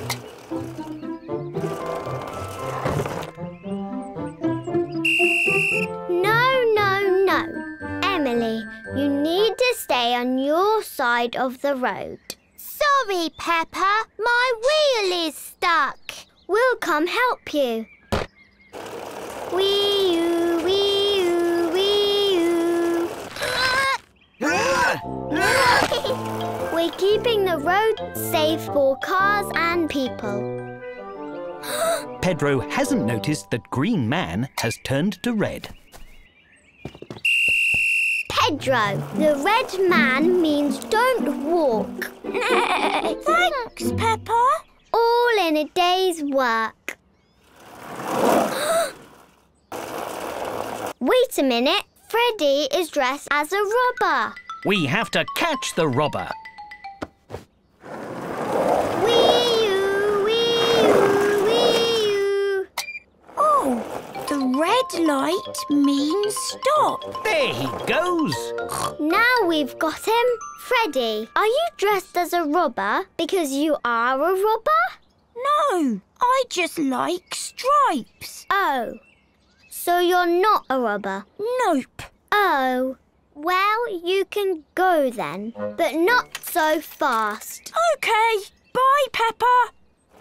No, no, no. Emily, you need to stay on your side of the road. Sorry, Peppa. My wheel is stuck. We'll come help you. Wee <laughs> We're keeping the road safe for cars and people. <gasps> Pedro hasn't noticed that Green Man has turned to red. Pedro, the red man means don't walk. <laughs> Thanks, Peppa. All in a day's work. <gasps> Wait a minute. Freddy is dressed as a robber. We have to catch the robber. Wee-oo, wee-oo, wee-oo. Oh, the red light means stop. There he goes. Now we've got him. Freddy, are you dressed as a robber because you are a robber? No, I just like stripes. Oh, so you're not a robber? Nope. Oh, well, you can go then, but not so fast. Okay. Bye, Peppa.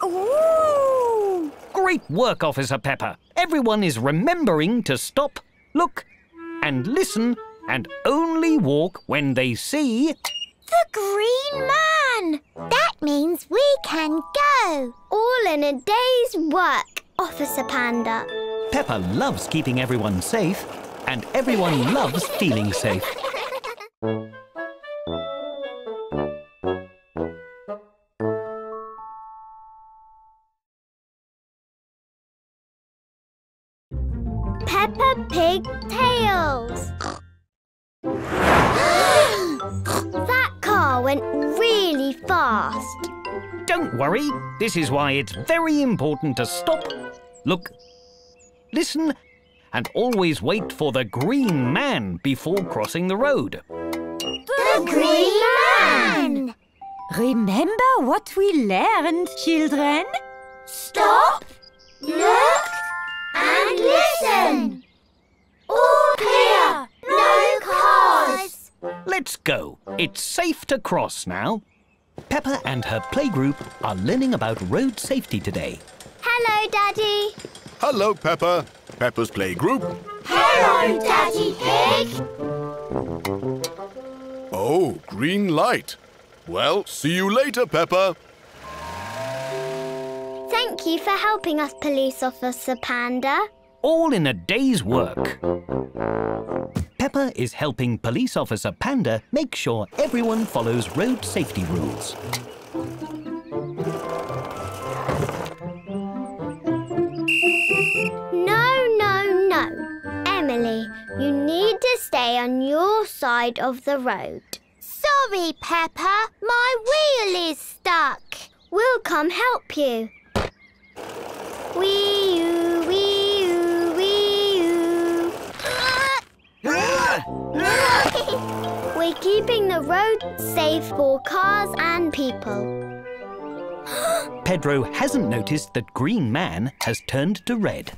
Ooh. Great work, Officer Peppa. Everyone is remembering to stop, look, and listen, and only walk when they see. The green man. That means we can go. All in a day's work, Officer Panda. Peppa loves keeping everyone safe, and everyone loves feeling safe. Peppa Pig Tales. <gasps> that car went really fast. Don't worry, this is why it's very important to stop, look, listen, and always wait for the green man before crossing the road. The Green Man! Remember what we learned, children? Stop, look, and listen. All clear, no cars. Let's go. It's safe to cross now. Peppa and her playgroup are learning about road safety today. Hello, Daddy. Hello, Peppa. Peppa's playgroup. Hello, Daddy Pig. Oh, green light. Well, see you later, Peppa. Thank you for helping us, Police Officer Panda. all in a day's work. Peppa is helping Police Officer Panda make sure everyone follows road safety rules. On your side of the road. Sorry, Peppa. My wheel is stuck. We'll come help you. Wee oo, wee oo, wee oo. <laughs> We're keeping the road safe for cars and people. <gasps> Pedro hasn't noticed that Green Man has turned to red.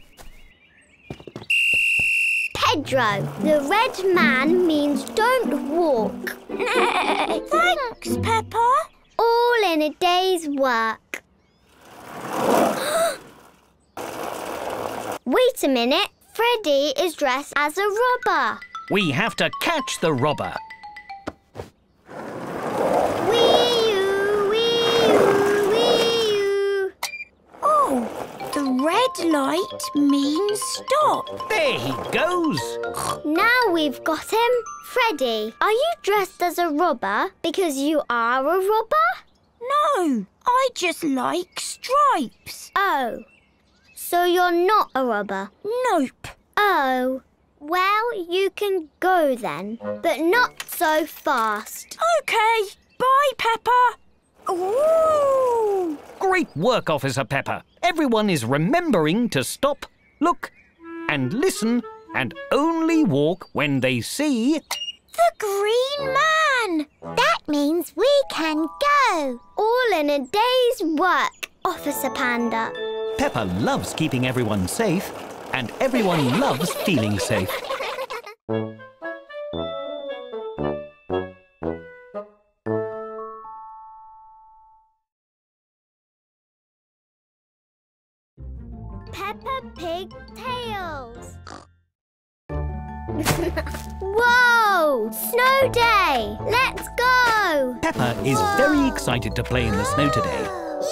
Pedro, the red man means don't walk. <laughs> Thanks, Peppa. All in a day's work. <gasps> Wait a minute. Freddy is dressed as a robber. We have to catch the robber. Red light means stop. There he goes. Now we've got him. Freddy, are you dressed as a robber because you are a robber? No, I just like stripes. Oh, so you're not a robber? Nope. Oh, well, you can go then, but not so fast. Okay. Bye, Peppa. Ooh. Great work, Officer Peppa. Everyone is remembering to stop, look, and listen, and only walk when they see. The green man. That means we can go. All in a day's work, Officer Panda. Peppa loves keeping everyone safe, and everyone loves feeling safe. <laughs> Peppa Pig Tales. <laughs> Whoa! Snow day! Let's go! Peppa is very excited to play in the snow today,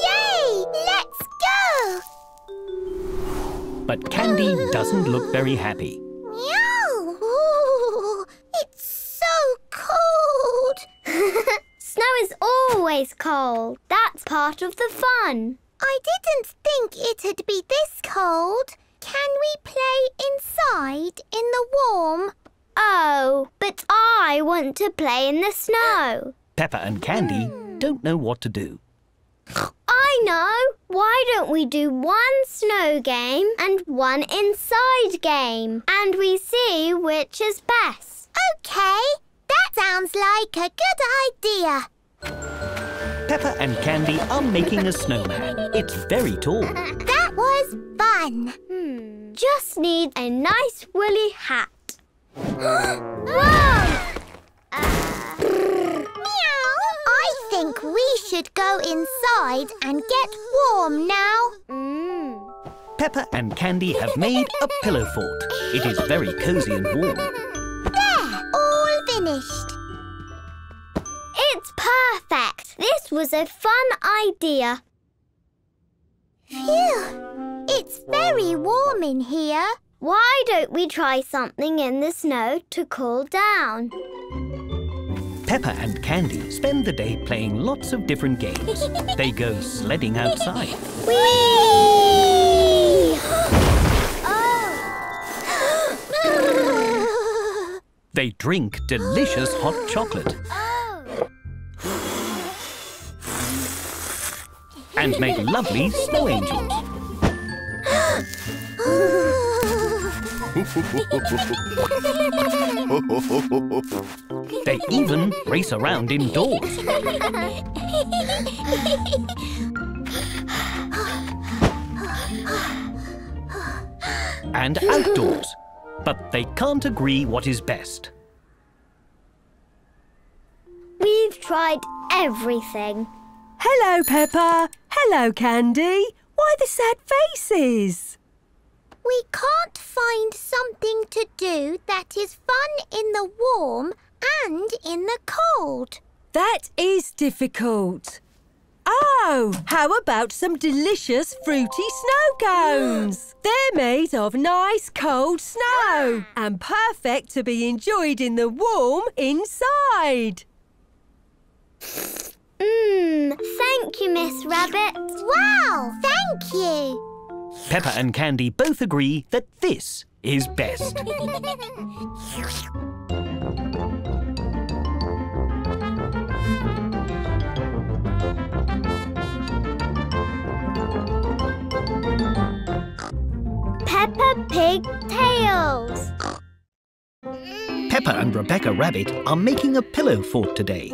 Yay! Let's go! but Candy doesn't look very happy. Meow! Ooh, it's so cold! <laughs> Snow is always cold. That's part of the fun. I didn't think it'd be this cold. Can we play inside in the warm? Oh, but I want to play in the snow. Peppa and Candy don't know what to do. I know. Why don't we do one snow game and one inside game? And we see which is best. Okay, that sounds like a good idea. Peppa and Candy are making a snowman. It's very tall. That was fun. Hmm. Just need a nice woolly hat. Whoa! <gasps> Meow! I think we should go inside and get warm now. Mm. Peppa and Candy have made a pillow fort. It is very cozy and warm. There, all finished. It's perfect. This was a fun idea. Phew! It's very warm in here. Why don't we try something in the snow to cool down? Peppa and Candy spend the day playing lots of different games. They go sledding outside. <laughs> Whee! oh. They drink delicious hot chocolate <gasps> oh. And make lovely snow angels. They even race around indoors. and outdoors. But they can't agree what is best. We've tried everything. Hello, Peppa. Hello, Candy. Why the sad faces? We can't find something to do that is fun in the warm and in the cold. That is difficult. Oh, how about some delicious fruity snow cones? <gasps> They're made of nice cold snow and perfect to be enjoyed in the warm inside. <laughs> Mmm, thank you, Miss Rabbit. Wow, thank you. Peppa and Candy both agree that this is best. Peppa Pig Tales. Peppa and Rebecca Rabbit are making a pillow fort today.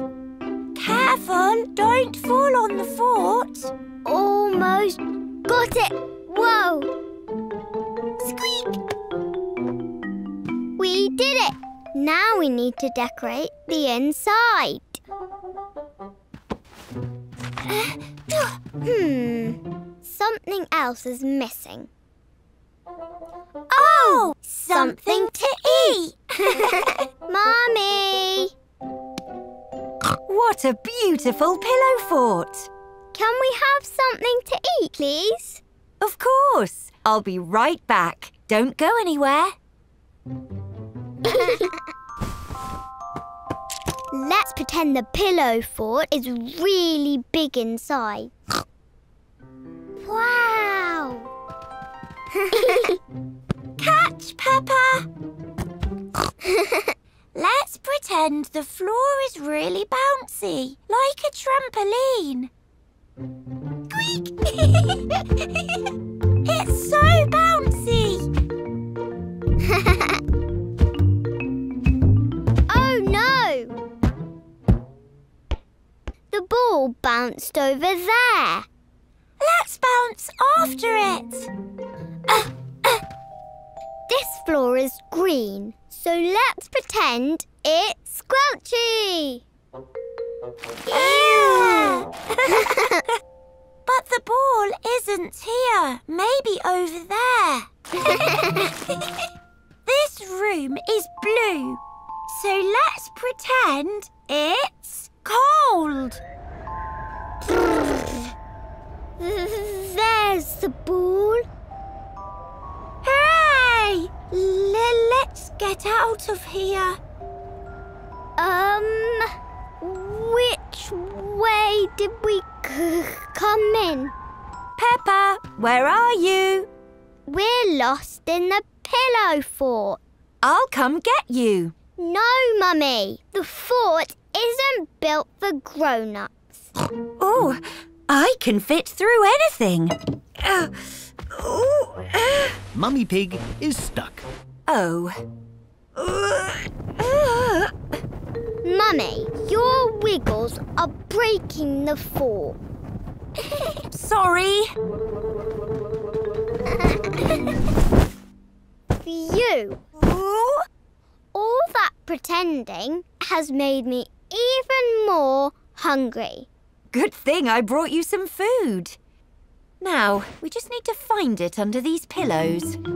Careful, don't fall on the fort. Almost got it. Whoa. Squeak! We did it. Now we need to decorate the inside. <gasps> Hmm. Something else is missing. Oh, something to eat. <laughs> Mommy! What a beautiful pillow fort! Can we have something to eat, please? Of course. I'll be right back. Don't go anywhere. <laughs> Let's pretend the pillow fort is really big inside. Wow! <laughs> Catch, Peppa. <laughs> Let's pretend the floor is really bouncy, like a trampoline. Squeak! <laughs> it's so bouncy. <laughs> oh no! The ball bounced over there. Let's bounce after it. Uh, uh. This floor is green, so let's pretend it's squelchy. Ew! <laughs> but the ball isn't here. Maybe over there. <laughs> this room is blue, so let's pretend it's cold. There's the ball. Hooray! L- let's get out of here. Um, which way did we come in? Peppa, where are you? We're lost in the pillow fort. I'll come get you. No, Mummy. The fort isn't built for grown-ups. Oh, I can fit through anything. Uh, ooh, uh, Mummy Pig is stuck. oh. Uh. Mummy, your wiggles are breaking the fort. <laughs> Sorry. <laughs> You. All that pretending has made me even more hungry. Good thing I brought you some food. Now, we just need to find it under these pillows. <laughs>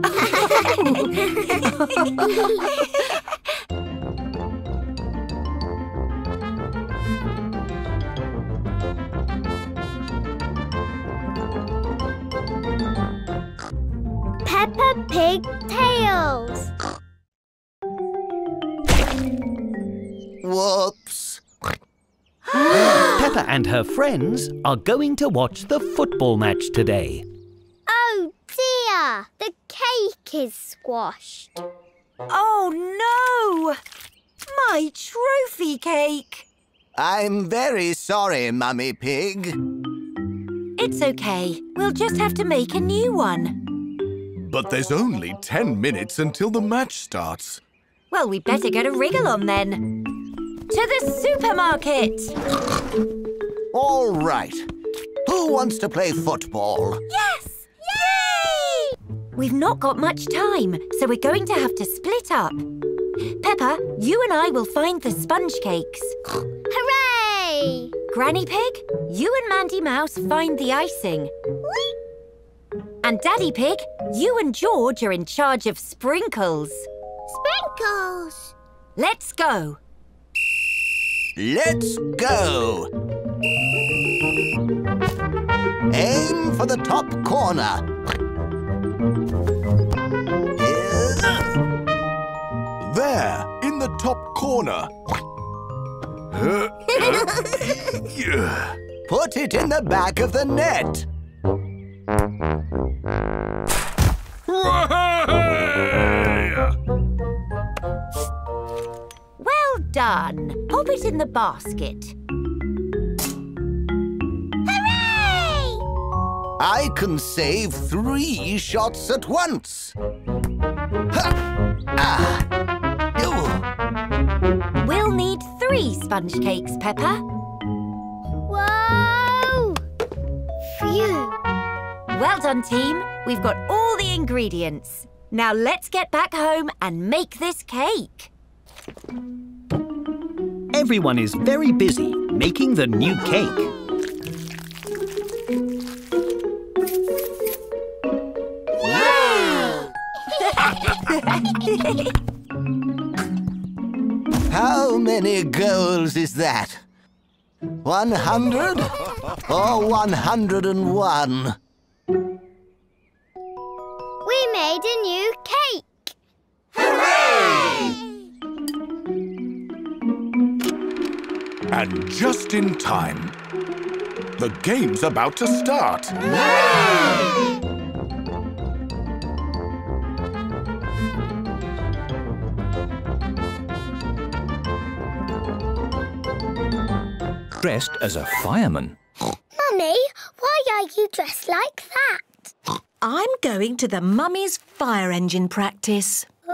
Peppa Pig Tales. Whoops. Peppa and her friends are going to watch the football match today. Oh dear, the cake is squashed. oh no! My trophy cake! I'm very sorry, Mummy Pig. It's okay. We'll just have to make a new one. But there's only ten minutes until the match starts. Well, we'd better get a wriggle on then. To the supermarket! All right. Who wants to play football? Yes! Yay! We've not got much time, so we're going to have to split up. Peppa, you and I will find the sponge cakes. Hooray! Granny Pig, you and Mandy Mouse find the icing. And Daddy Pig, you and George are in charge of sprinkles. Sprinkles. Let's go. Let's go. Aim for the top corner. There, in the top corner. <laughs> Put it in the back of the net. Done. Pop it in the basket. Hooray! I can save three shots at once. Ha! Ah! Ew. We'll need three sponge cakes, Peppa. Whoa! Phew. Well done, team. We've got all the ingredients. Now let's get back home and make this cake. Everyone is very busy making the new cake. <laughs> How many goals is that? One hundred or one hundred and one? We made a new cake. And just in time. The game's about to start. dressed as a fireman. Mummy, why are you dressed like that? I'm going to the mummy's fire engine practice. Ooh.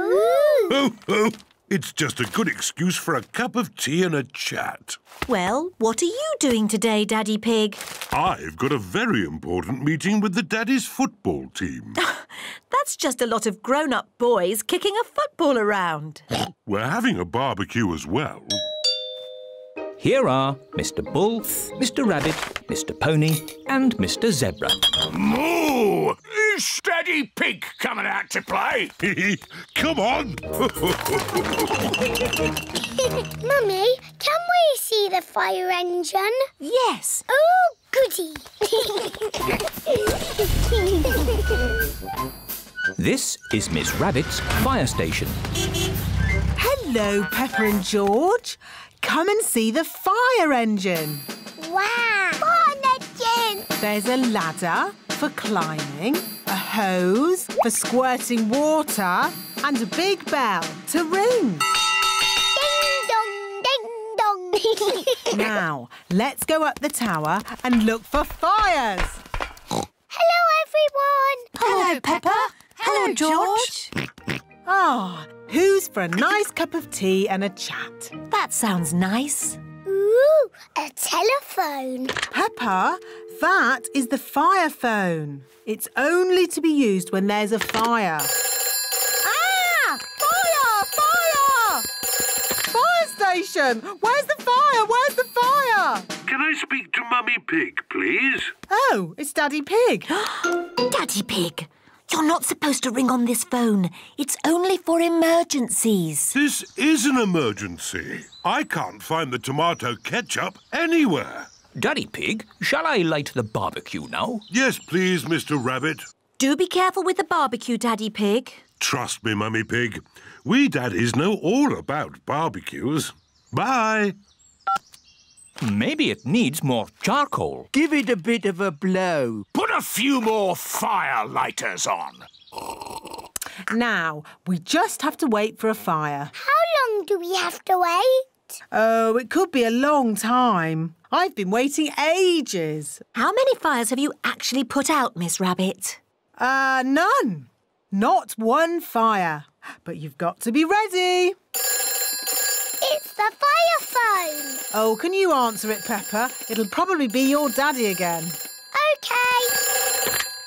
Oh, oh, it's just a good excuse for a cup of tea and a chat. Well, what are you doing today, Daddy Pig? I've got a very important meeting with the Daddy's football team. <laughs> That's just a lot of grown-up boys kicking a football around. We're having a barbecue as well. Here are Mr. Bull, Mr. Rabbit, Mr. Pony, and Mr. Zebra. Moo! Is Daddy Pig coming out to play? <laughs> Come on! <laughs> Mummy, can we see the fire engine? Yes. Oh, goody. <laughs> This is Miss Rabbit's fire station. Hello, Peppa and George. Come and see the fire engine. wow. Fire engine. There's a ladder for climbing, a hose for squirting water, and a big bell to ring. Ding dong, ding dong. <laughs> <laughs> Now, let's go up the tower and look for fires. Hello, everyone. Hello, Peppa. Hello, George. Ah, who's for a nice cup of tea and a chat? That sounds nice. Ooh, a telephone. Peppa, that is the fire phone. It's only to be used when there's a fire. Ah! Fire! Fire! Fire station! Where's the fire? Where's the fire? Can I speak to Mummy Pig, please? Oh, it's Daddy Pig. <gasps> Daddy Pig, you're not supposed to ring on this phone. It's only for emergencies. This is an emergency. I can't find the tomato ketchup anywhere. Daddy Pig, shall I light the barbecue now? Yes, please, Mr. Rabbit. Do be careful with the barbecue, Daddy Pig. Trust me, Mummy Pig. We daddies know all about barbecues. Bye. Maybe it needs more charcoal. Give it a bit of a blow. Put a few more fire lighters on. Now, we just have to wait for a fire. How long do we have to wait? Oh, it could be a long time. I've been waiting ages. How many fires have you actually put out, Miss Rabbit? Uh, none. Not one fire. But you've got to be ready. It's the fire phone. Oh, can you answer it, Peppa? It'll probably be your daddy again. Okay.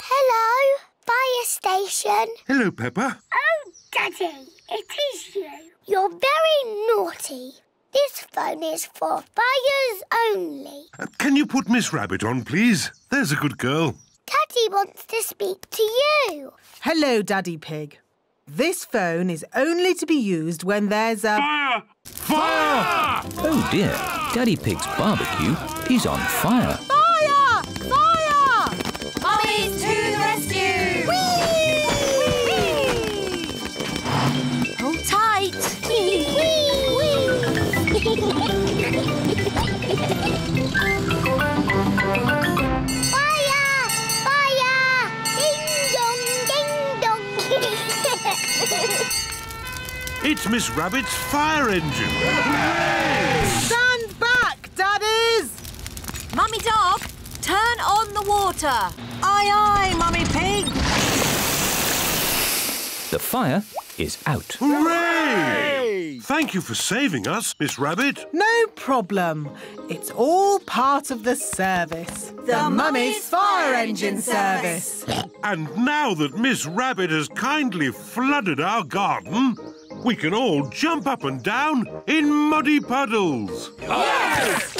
Hello, fire station. Hello, Peppa. Oh, Daddy, it is you. You're very naughty. This phone is for fires only. Uh, can you put Miss Rabbit on, please? There's a good girl. Daddy wants to speak to you. Hello, Daddy Pig. This phone is only to be used when there's a... Fire! Fire! Oh dear, Daddy Pig's barbecue is on fire. Fire! Fire! It's Miss Rabbit's fire engine. Stand back, Daddies! Mummy Dog, turn on the water. Aye, aye, Mummy Pig. The fire is out. Hooray! Thank you for saving us, Miss Rabbit. No problem. It's all part of the service. The, Mummy's Fire Engine Service. And now that Miss Rabbit has kindly flooded our garden, we can all jump up and down in muddy puddles. Yes!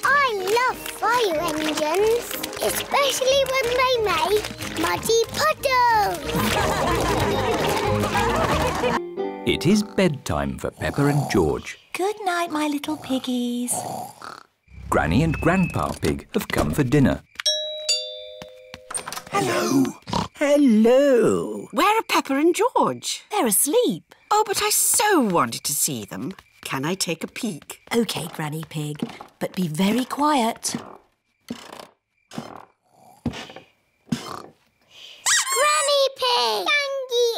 <laughs> I love fire engines, especially when they make muddy puddles. <laughs> It is bedtime for Peppa and George. Good night, my little piggies. Granny and Grandpa Pig have come for dinner. Hello. Hello. Where are Peppa and George? They're asleep. Oh, but I so wanted to see them. Can I take a peek? OK, Granny Pig, but be very quiet. Granny Pig! Dangy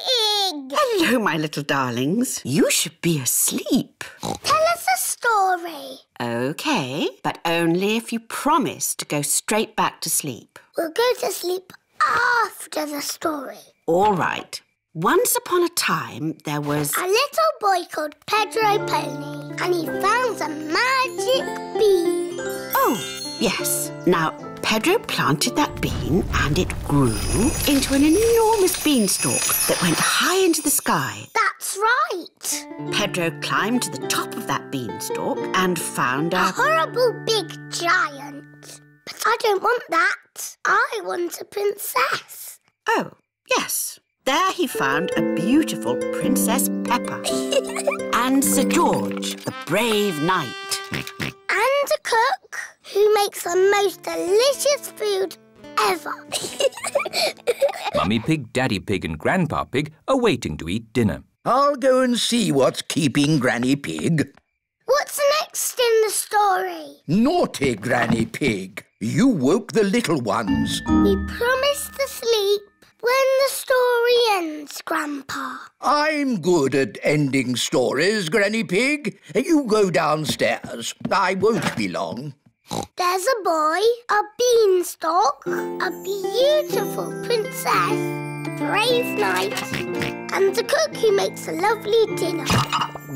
Egg! Hello, my little darlings. You should be asleep. Tell us a story. OK, but only if you promise to go straight back to sleep. We'll go to sleep after the story. All right. Once upon a time, there was... A little boy called Pedro Pony, and he found a magic bean. Oh, yes. Now, Pedro planted that bean and it grew into an enormous beanstalk that went high into the sky. That's right. Pedro climbed to the top of that beanstalk and found A a... horrible big giant. But I don't want that. I want a princess. Oh, yes. There he found a beautiful Princess Peppa <laughs> and Sir George, the brave knight. And a cook who makes the most delicious food ever. <laughs> Mummy Pig, Daddy Pig and Grandpa Pig are waiting to eat dinner. I'll go and see what's keeping Granny Pig. What's next in the story? Naughty Granny Pig. You woke the little ones. We promise to sleep when the story ends, Grandpa. I'm good at ending stories, Granny Pig. You go downstairs. I won't be long. There's a boy, a beanstalk, a beautiful princess, a brave knight, and a cook who makes a lovely dinner.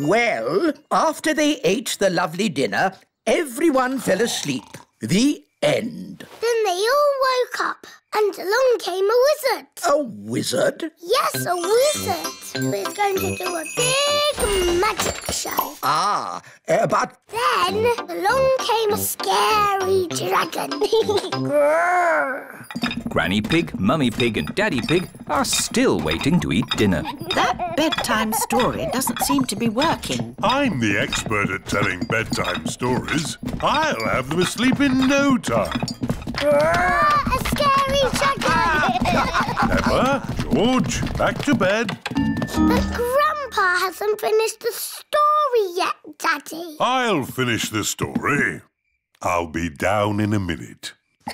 Well, after they ate the lovely dinner, everyone fell asleep. The end. Then they all woke up, and along came a wizard. A wizard? Yes, a wizard who is going to do a big magic show. Ah, uh, but Then along came a scary dragon. <laughs> Granny Pig, Mummy Pig and Daddy Pig are still waiting to eat dinner. That bedtime story doesn't seem to be working. I'm the expert at telling bedtime stories. I'll have them asleep in no time. Grrr, a scary George, back to bed. but Grandpa hasn't finished the story yet, Daddy. I'll finish the story. I'll be down in a minute. <laughs>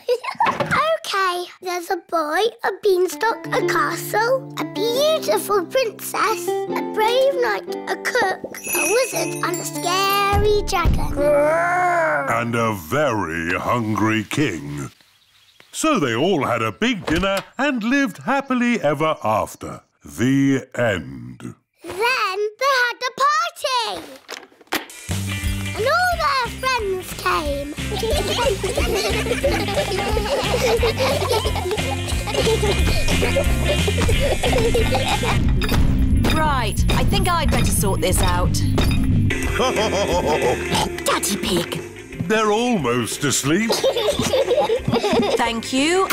Okay, there's a boy, a beanstalk, a castle, a beautiful princess, a brave knight, a cook, a wizard, and a scary dragon. And a very hungry king. So they all had a big dinner and lived happily ever after. The end. Then they had a party. And all their friends came. Right, I think I'd better sort this out. <laughs> Daddy Pig. They're almost asleep. <laughs> Thank you.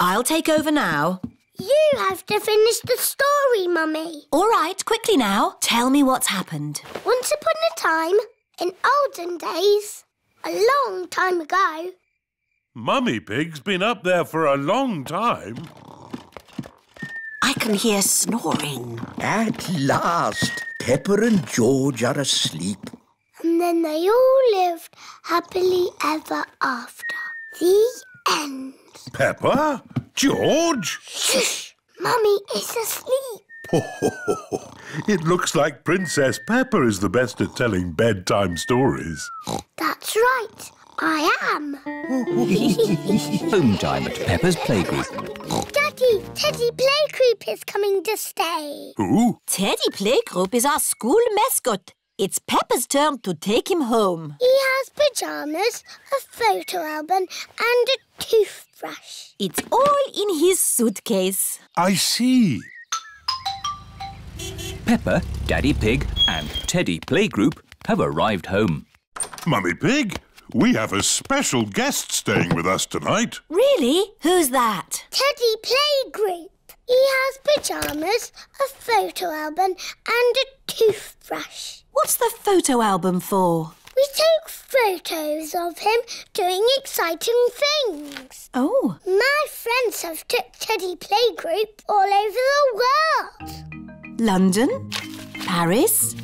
I'll take over now. you have to finish the story, Mummy. All right, quickly now. Tell me what's happened. Once upon a time, in olden days, a long time ago, Mummy Pig's been up there for a long time. I can hear snoring. at last, Peppa and George are asleep. And then they all lived happily ever after. The end. Peppa? George? Shh! Mummy is asleep. <laughs> it looks like Princess Peppa is the best at telling bedtime stories. That's right. I am. <laughs> Home time at Peppa's playgroup. Daddy, Teddy Playgroup is coming to stay. Who? Teddy Playgroup is our school mascot. It's Peppa's turn to take him home. He has pyjamas, a photo album, and a toothbrush. It's all in his suitcase. I see. Peppa, Daddy Pig, and Teddy Playgroup have arrived home. Mummy Pig, we have a special guest staying with us tonight. Really? Who's that? Teddy Playgroup. He has pyjamas, a photo album, and a toothbrush. What's the photo album for? We take photos of him doing exciting things. Oh. My friends have took Teddy Playgroup all over the world. London? Paris?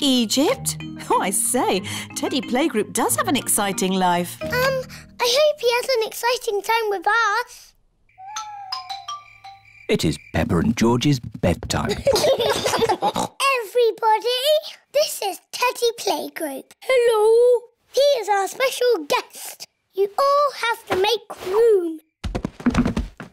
Egypt? <laughs> Oh, I say, Teddy Playgroup does have an exciting life. Um, I hope he has an exciting time with us. It is Peppa and George's bedtime. <laughs> Everybody, this is Teddy Playgroup. Hello. He is our special guest. You all have to make room.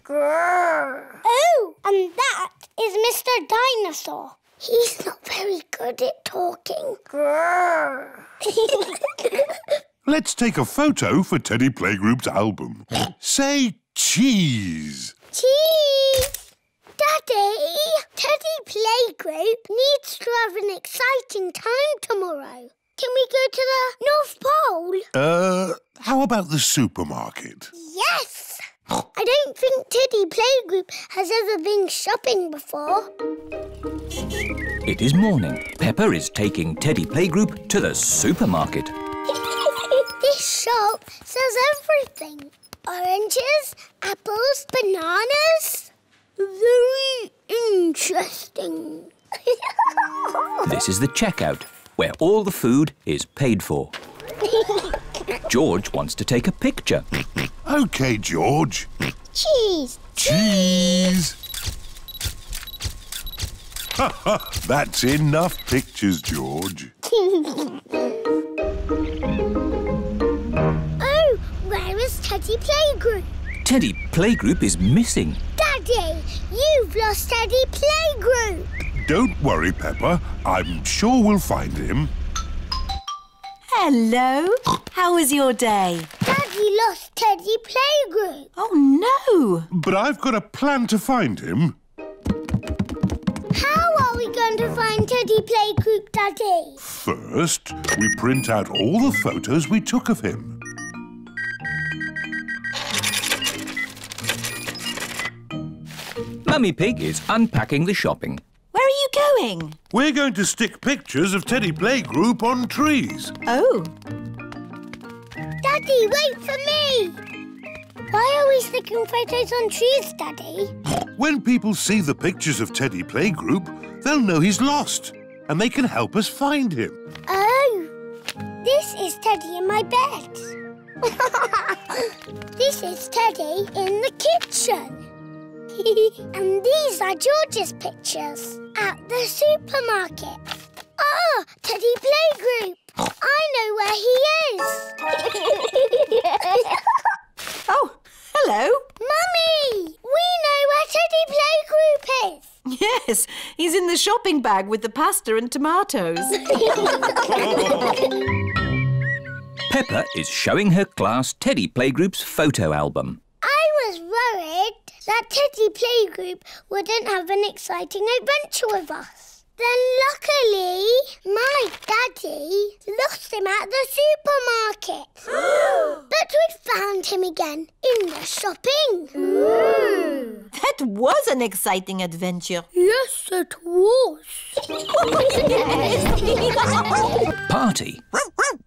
Grrr. Oh, and that is Mr. Dinosaur. He's not very good at talking. Grrr. <laughs> Let's take a photo for Teddy Playgroup's album. Say cheese. Cheese! Daddy, Teddy Playgroup needs to have an exciting time tomorrow. Can we go to the North Pole? Uh, how about the supermarket? Yes! I don't think Teddy Playgroup has ever been shopping before. It is morning. Peppa is taking Teddy Playgroup to the supermarket. <laughs> this shop sells everything. Oranges, apples, bananas. Very interesting. <laughs> This is the checkout, where all the food is paid for. George wants to take a picture. OK, George. Cheese. Cheese. Ha <laughs> ha! That's enough pictures, George. <laughs> oh, where is Teddy Playgroup? Teddy Playgroup is missing. Daddy, you've lost Teddy Playgroup. Don't worry, Peppa. I'm sure we'll find him. Hello. How was your day? Daddy lost Teddy Playgroup. Oh, no. But I've got a plan to find him. How are we going to find Teddy Playgroup, Daddy? First, we print out all the photos we took of him. Mummy Pig is unpacking the shopping. Where are you going? We're going to stick pictures of Teddy Playgroup on trees. Oh. Daddy, wait for me! Why are we sticking photos on trees, Daddy? When people see the pictures of Teddy Playgroup, they'll know he's lost, and they can help us find him. Oh, this is Teddy in my bed. <laughs> this is Teddy in the kitchen. <laughs> and these are George's pictures at the supermarket. Ah, Teddy Playgroup. I know where he is. <laughs> oh, hello. Mummy, we know where Teddy Playgroup is. Yes, he's in the shopping bag with the pasta and tomatoes. <laughs> Peppa is showing her class Teddy Playgroup's photo album. I was worried that Teddy Playgroup wouldn't have an exciting adventure with us. Then luckily, my daddy lost him at the supermarket. <gasps> but we found him again in the shopping. Hmm. That was an exciting adventure. Yes, it was. <laughs> Party.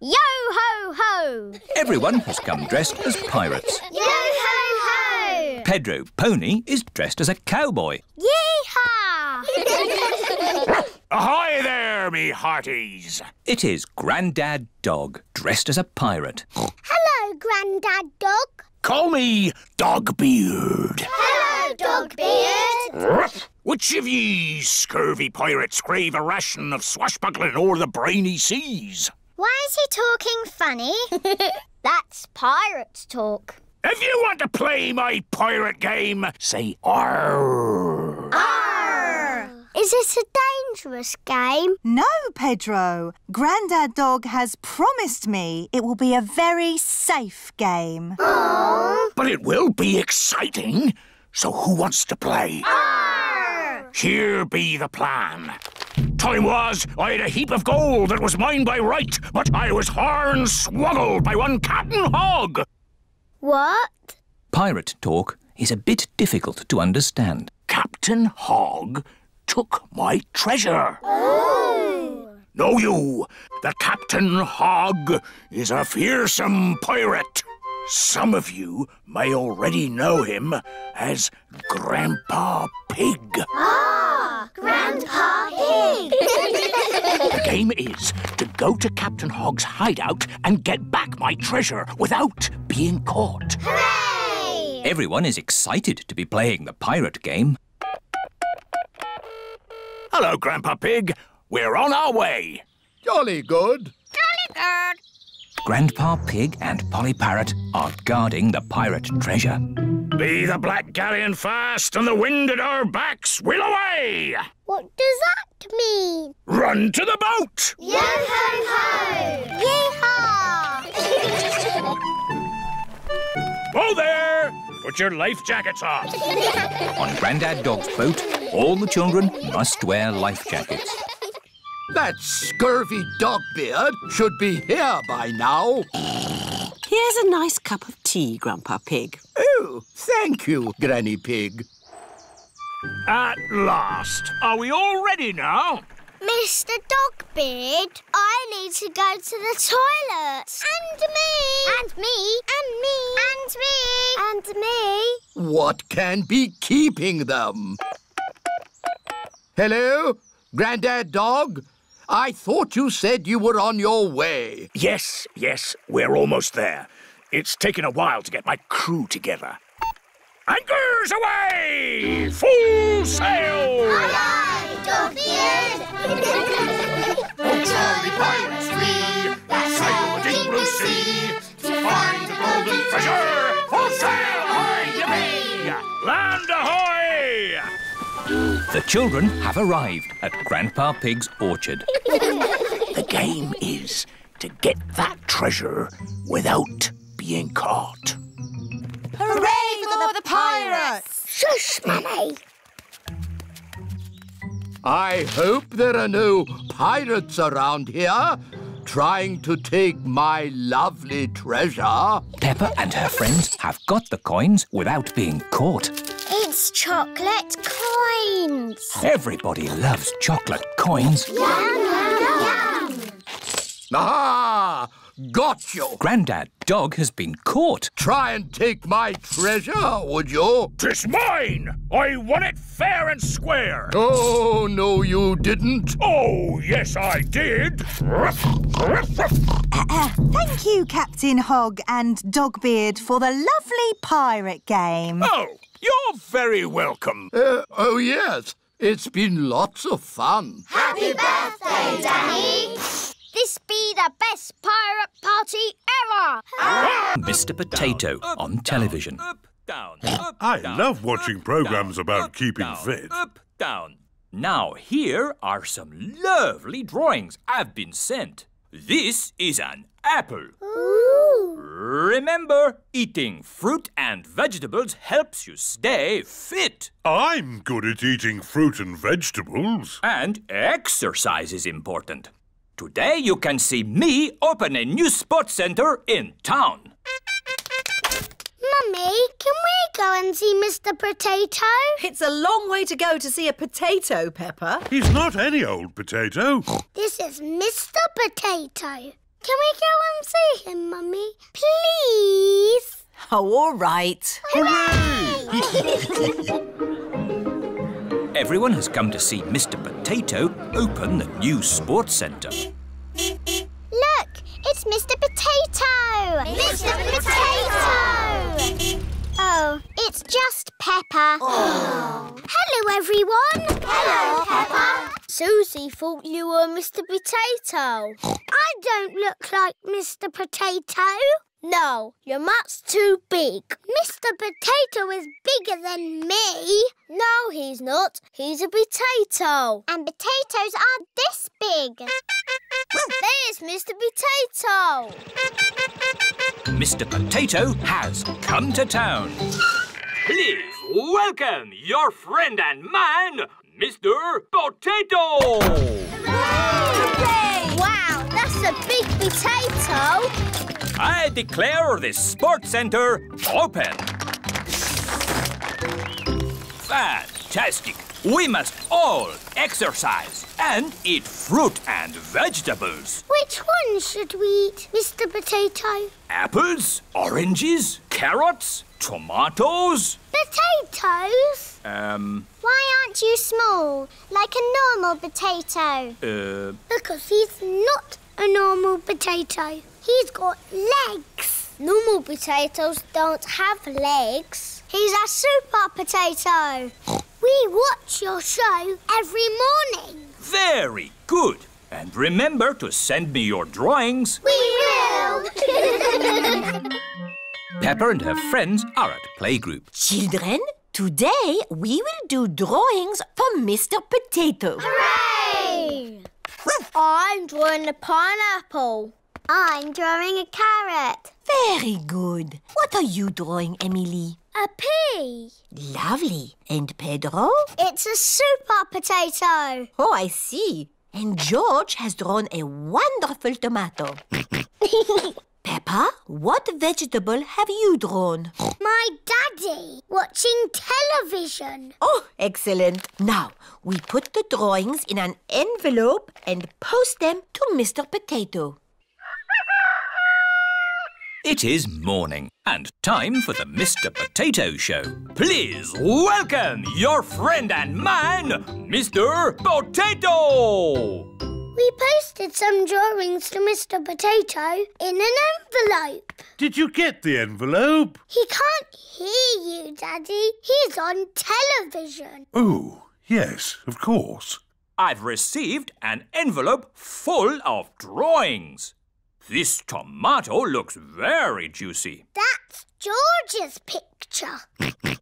Yo ho ho! Everyone has come dressed as pirates. Yo ho ho! Pedro Pony is dressed as a cowboy. Yeehaw! <laughs> Ahoy there, me hearties! It is Grandad Dog dressed as a pirate. Hello, Grandad Dog. Call me Dogbeard. Hello, Dogbeard. Which of ye scurvy pirates crave a ration of swashbuckling o'er the briny seas? Why is he talking funny? <laughs> That's pirates talk. If you want to play my pirate game, say Arr. Arr! Is it a dangerous game? No, Pedro. Grandad Dog has promised me it will be a very safe game. Aww. But it will be exciting. So who wants to play? Arr! Here be the plan. Time was, I had a heap of gold that was mine by right, but I was horn swoggled by one Captain Hog. What? Pirate talk is a bit difficult to understand. Captain Hog took my treasure. Oh. Know you the Captain Hog is a fearsome pirate? Some of you may already know him as Grandpa Pig. Ah, Grandpa Pig. <laughs> the game is to go to Captain Hog's hideout and get back my treasure without being caught. Hooray! Everyone is excited to be playing the pirate game. Hello, Grandpa Pig. We're on our way. Jolly good. Jolly good. Grandpa Pig and Polly Parrot are guarding the pirate treasure. Be the black galleon fast and the wind at our backs, we'll away! What does that mean? Run to the boat! Yo ho ho! Yeehaw! Whoa there! Put your life jackets on. <laughs> On Grandad Dog's boat, all the children must wear life jackets. That scurvy dogbeard should be here by now. Here's a nice cup of tea, Grandpa Pig. Oh, thank you, Granny Pig. At last. Are we all ready now? Mr. Dogbeard, I need to go to the toilet. And me. And me. And me. And me. And me. What can be keeping them? Hello, Grandad Dog? I thought you said you were on your way. Yes, yes, we're almost there. It's taken a while to get my crew together. Anchors away! Full sail! Aye, aye, Dogbeard! Oh, jolly pirates we, that sail the deep blue sea, to find the golden treasure! Full sail, ahoy, ye Land ahoy! The children have arrived at Grandpa Pig's orchard. the game is to get that treasure without being caught. Hooray for the pirates! Shush, Mummy! I hope there are no pirates around here trying to take my lovely treasure. Peppa and her friends have got the coins without being caught. It's chocolate coins. Everybody loves chocolate coins. Yum, yum, yum. Ah, got you. Grandad Dog has been caught. Try and take my treasure, would you? Tis mine! I won it fair and square! Oh, no, you didn't. Oh, yes, I did! Uh, thank you, Captain Hog and Dogbeard, for the lovely pirate game. Oh, you're very welcome. Uh, oh, yes. It's been lots of fun. Happy birthday, Danny! This be the best pirate party ever! Mr. Potato on television. Up, down, I love watching programs about keeping fit. Up, down. Now, here are some lovely drawings I've been sent. This is an apple. Ooh. Remember, eating fruit and vegetables helps you stay fit. I'm good at eating fruit and vegetables. And exercise is important. Today you can see me open a new sports center in town. Mummy, can we go and see Mr. Potato? It's a long way to go to see a potato, Peppa. He's not any old potato. <gasps> This is Mr. Potato. Can we go and see him, Mummy? Please? Oh, all right. <laughs> <laughs> Everyone has come to see Mr. Potato open the new sports center. Look, it's Mr. Potato! Mr. Potato! Oh, It's just Peppa. Oh. Hello, everyone. Hello, Peppa. Susie thought you were Mr. Potato. <gasps> I don't look like Mr. Potato. No, you're much too big. Mr. Potato is bigger than me. No, he's not. He's a potato. And potatoes are this big. <laughs> There's Mr. Potato. Mr. Potato has come to town. Please welcome your friend and mine, Mr. Potato! Wow, that's a big potato. I declare this sports center open. Fantastic! We must all exercise and eat fruit and vegetables. Which one should we eat, Mr. Potato? Apples, oranges, carrots, tomatoes. Potatoes? Um, Why aren't you small, like a normal potato? uh, Because he's not a normal potato. He's got legs. Normal potatoes don't have legs. He's a super potato. <gasps> We watch your show every morning. very good. And remember to send me your drawings. We will. <laughs> Peppa and her friends are at playgroup. Children, today we will do drawings for Mr. Potato. Hooray! I'm drawing a pineapple. I'm drawing a carrot. Very good. What are you drawing, Emily? A pea. Lovely. And Pedro? It's a super potato. Oh, I see. And George has drawn a wonderful tomato. <laughs> Peppa, what vegetable have you drawn? My daddy watching television. Oh, excellent. Now, we put the drawings in an envelope and post them to Mr. Potato. It is morning and time for the Mr. Potato Show. Please welcome your friend and mine, Mr. Potato! We posted some drawings to Mr. Potato in an envelope. Did you get the envelope? He can't hear you, Daddy. He's on television. Oh, yes, of course. I've received an envelope full of drawings. This tomato looks very juicy. That's George's picture. <laughs>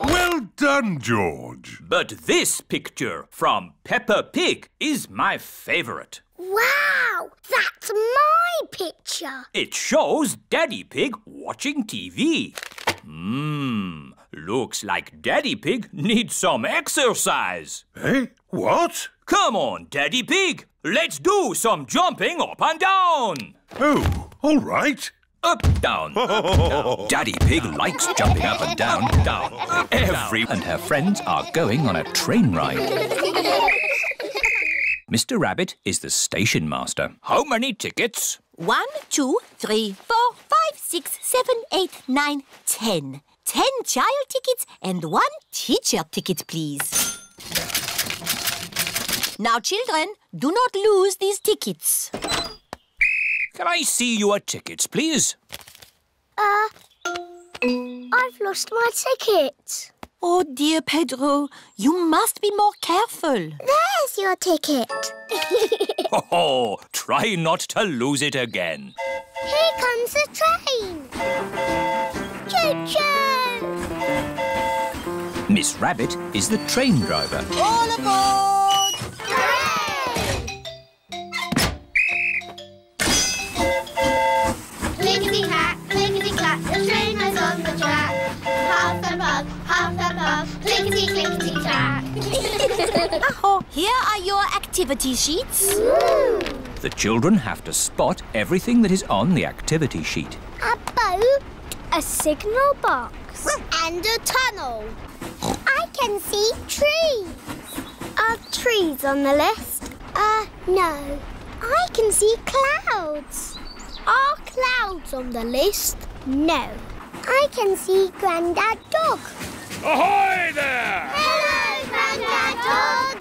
Well done, George. But this picture from Peppa Pig is my favorite. wow, that's my picture. It shows Daddy Pig watching TV. Mmm, looks like Daddy Pig needs some exercise. Eh? What? Come on, Daddy Pig. Let's do some jumping up and down. Oh, all right. Up, down, up, down. <laughs> Daddy Pig likes jumping up and down, down. Every and her friends are going on a train ride. Mr. Rabbit is the station master. How many tickets? One, two, three, four, five, six, seven, eight, nine, ten. Ten child tickets and one teacher ticket, please. Now, children, do not lose these tickets. Can I see your tickets, please? Uh, I've lost my ticket. Oh, dear Pedro, you must be more careful. There's your ticket. <laughs> Oh, try not to lose it again. Here comes the train. Choo-choo! Miss Rabbit is the train driver. All aboard! Hooray! Clickety-clack, clickety-clack, the train is on the track. Half the bug, half the bug, clickety-clickety-clack. <laughs> Oh, here are your activity sheets. The children have to spot everything that is on the activity sheet. A boat, a signal box, and a tunnel. I can see trees. Are trees on the list? Uh, no. I can see clouds. Are clouds on the list? No. I can see Grandad Dog. Ahoy there! Hello, Grandad Dog.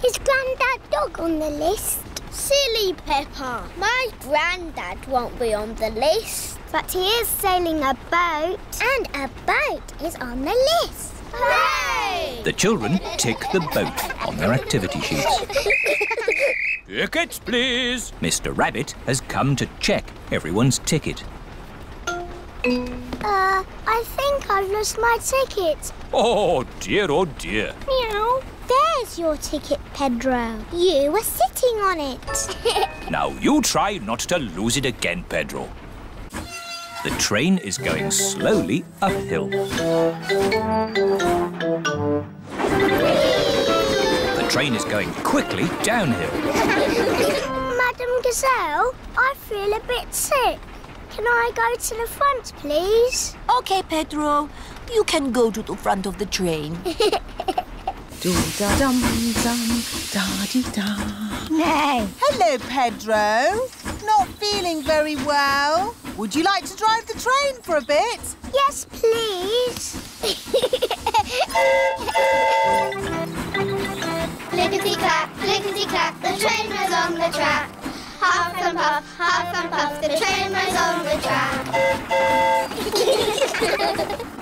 <laughs> Is Grandad Dog on the list? Silly Peppa. My granddad won't be on the list. But he is sailing a boat. And a boat is on the list. Hooray! The children tick the boat on their activity sheets. <laughs> Tickets, please. Mr. Rabbit has come to check everyone's ticket. Uh, I think I've lost my ticket. Oh dear, oh dear. Meow. There's your ticket, Pedro. You were sitting on it. <laughs> Now you try not to lose it again, Pedro. The train is going slowly uphill. The train is going quickly downhill. <laughs> Madam Gazelle, I feel a bit sick. Can I go to the front, please? Okay, Pedro. You can go to the front of the train. <laughs> Do da dum dum da dee da. Nay. Hello, Pedro. Not feeling very well. Would you like to drive the train for a bit? Yes, please. Lickety clap, lickety clap, the train was on the track. Half and puff, half and puff, the train was on the A <laughs>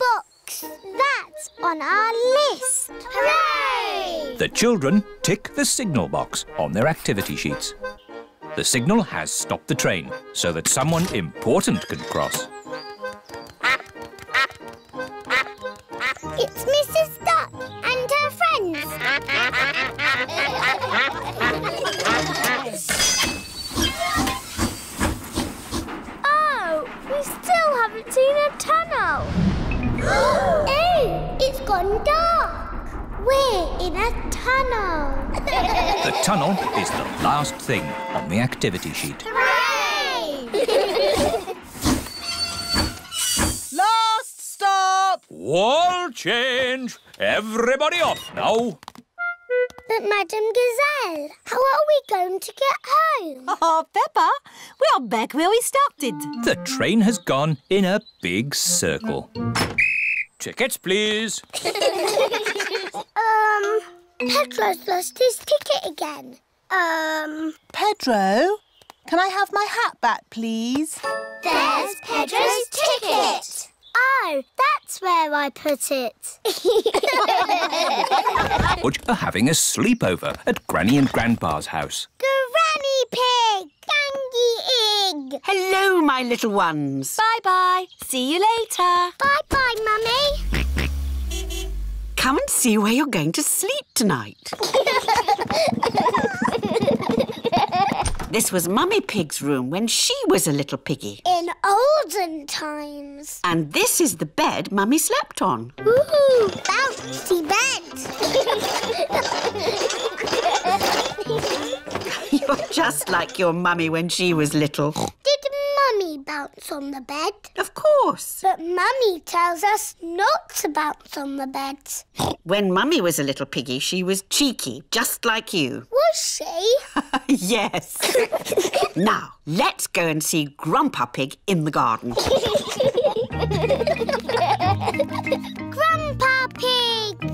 box. That's on our list. Hooray! The children tick the signal box on their activity sheets. The signal has stopped the train so that someone important can cross. It's Mrs. Duck and her friends. <laughs> oh, we still haven't seen a tunnel. <gasps> oh, it's gone dark. We're in a tunnel. <laughs> The tunnel is the last thing on the activity sheet. <laughs> Last stop. Wall change! Everybody off now! But Madam Gazelle, how are we going to get home? <laughs> Oh, Peppa, we are back where we started. The train has gone in a big circle. Tickets, please. <laughs> um, Pedro's lost his ticket again. Um, Pedro, can I have my hat back, please? there's Pedro's ticket. Oh, that's where I put it. <laughs> George are having a sleepover at Granny and Grandpa's house. Granny Pig! Gangy Egg! Hello, my little ones. Bye-bye. See you later. Bye-bye, Mummy. Come and see where you're going to sleep tonight. <laughs> this was Mummy Pig's room when she was a little piggy. In olden times. And this is the bed Mummy slept on. Ooh, bouncy bed. <laughs> <laughs> You're just like your mummy when she was little. Did Mummy bounce on the bed? Of course. But Mummy tells us not to bounce on the bed. <laughs> When Mummy was a little piggy, she was cheeky, just like you. <laughs> Was she? yes. <laughs> now, let's go and see Grandpa Pig in the garden. Grandpa Pig!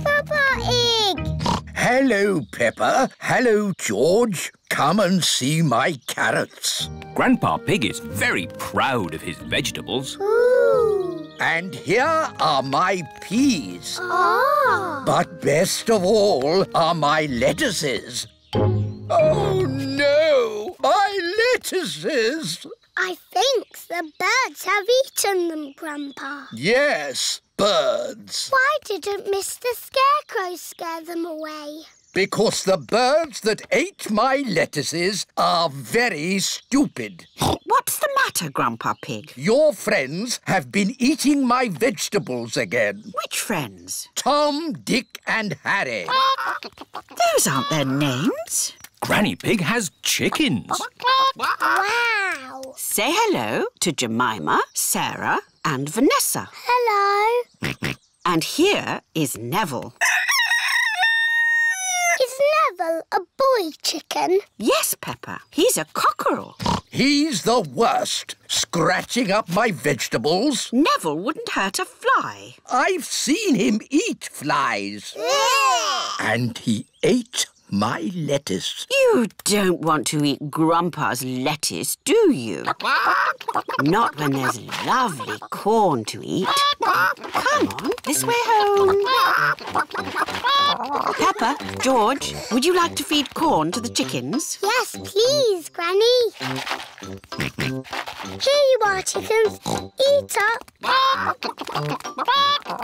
Papa Egg! Hello, Peppa. Hello, George. Come and see my carrots. Grandpa Pig is very proud of his vegetables. Ooh! And here are my peas. Ah! But best of all are my lettuces. Oh, no! My lettuces! I think the birds have eaten them, Grandpa. Yes, birds. Why didn't Mr. Scarecrow scare them away? Because the birds that ate my lettuces are very stupid. <laughs> What's the matter, Grandpa Pig? Your friends have been eating my vegetables again. Which friends? Tom, Dick, and Harry. <laughs> Those aren't their names. Granny Pig has chickens. Wow! Say hello to Jemima, Sarah, and Vanessa. Hello. And here is Neville. Is Neville a boy chicken? Yes, Peppa. He's a cockerel. He's the worst, scratching up my vegetables. Neville wouldn't hurt a fly. I've seen him eat flies. And he ate my lettuce. You don't want to eat Grandpa's lettuce, do you? Not when there's lovely corn to eat. Come on, this way home. Peppa, George, would you like to feed corn to the chickens? Yes, please, Granny. Here you are, chickens. Eat up.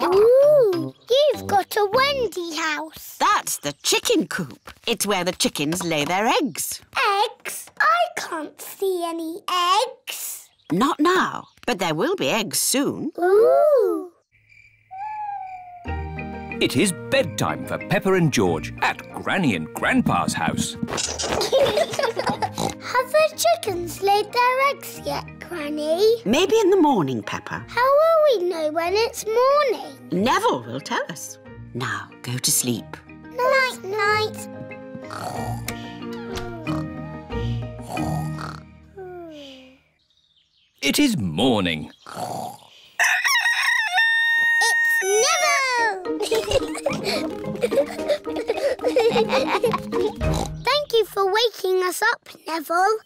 Ooh, you've got a Wendy house. That's the chicken coop. It's where the chickens lay their eggs. Eggs? I can't see any eggs. Not now, but there will be eggs soon. Ooh. It is bedtime for Peppa and George at Granny and Grandpa's house. <laughs> Have the chickens laid their eggs yet, Granny? Maybe in the morning, Peppa. How will we know when it's morning? Neville will tell us. Now, go to sleep. Night, night. It is morning. It's Neville! Thank you for waking us up, Neville.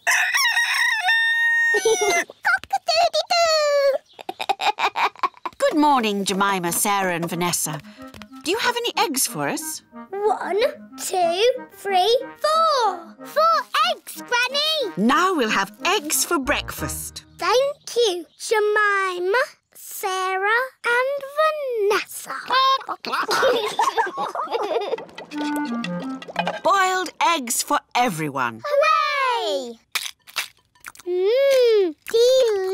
Good morning, Jemima, Sarah and Vanessa. Do you have any eggs for us? One, two, three, four. Four eggs, Granny. Now we'll have eggs for breakfast. Thank you, Jemima, Sarah and Vanessa. <laughs> Boiled eggs for everyone. Hooray! Mmm,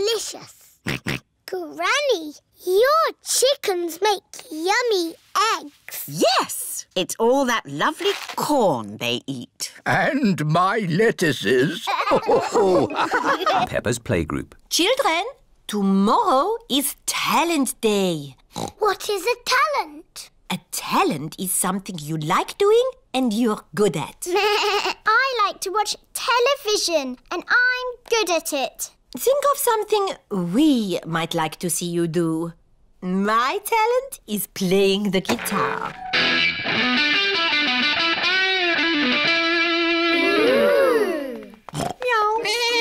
delicious. <laughs> Granny, your chickens make yummy eggs. Yes! It's all that lovely corn they eat. And my lettuces. <laughs> <laughs> Peppa's playgroup. Children, tomorrow is Talent Day. What is a talent? A talent is something you like doing and you're good at. <laughs> I like to watch television and I'm good at it. Think of something we might like to see you do. My talent is playing the guitar.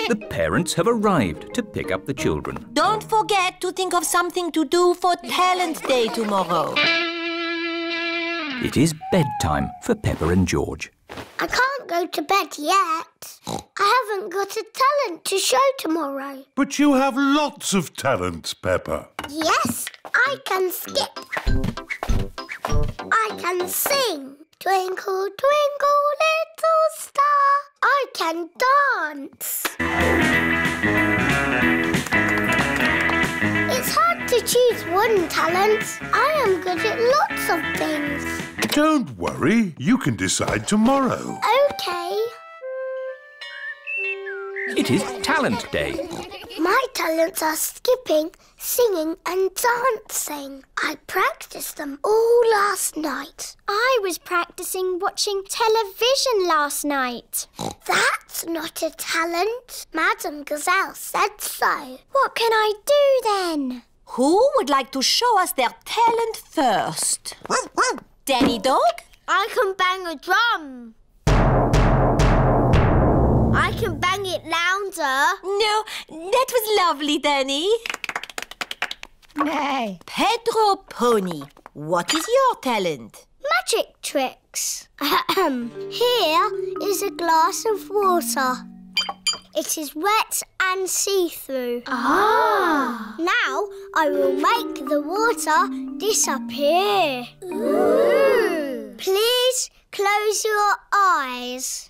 The parents have arrived to pick up the children. Don't forget to think of something to do for Talent Day tomorrow. It is bedtime for Peppa and George. I can't go to bed yet. I haven't got a talent to show tomorrow. But you have lots of talents, Peppa. Yes, I can skip. I can sing. Twinkle, twinkle, little star. I can dance. It's hard to choose one talent. I am good at lots of things. Don't worry, you can decide tomorrow. Okay. It is Talent Day. My talents are skipping, singing, and dancing. I practiced them all last night. I was practicing watching television last night. That's not a talent. Madame Gazelle said so. What can I do then? Who would like to show us their talent first? Danny Dog? I can bang a drum. I can bang it louder. No, that was lovely, Danny. Nay. Pedro Pony, what is your talent? Magic tricks. <clears throat> Here is a glass of water. It is wet and see-through. Ah. Now I will make the water disappear. Ooh. Please close your eyes.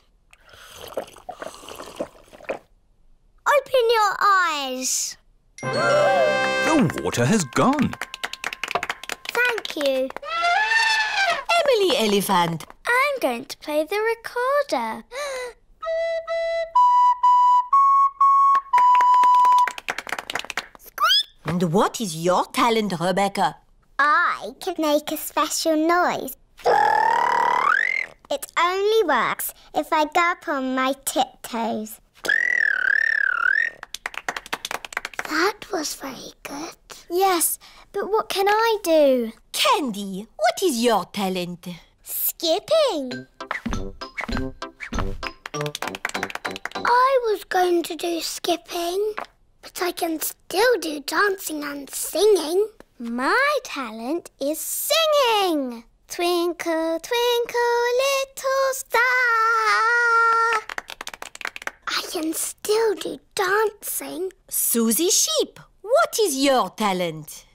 Open your eyes. The water has gone. Thank you. Emily Elephant. I'm going to play the recorder. <gasps> <laughs> And what is your talent, Rebecca? I can make a special noise. It only works if I go up on my tiptoes. That was very good. Yes, but what can I do? Candy, what is your talent? Skipping. I was going to do skipping but I can still do dancing and singing. My talent is singing. Twinkle, twinkle, little star. I can still do dancing. Susie Sheep, what is your talent?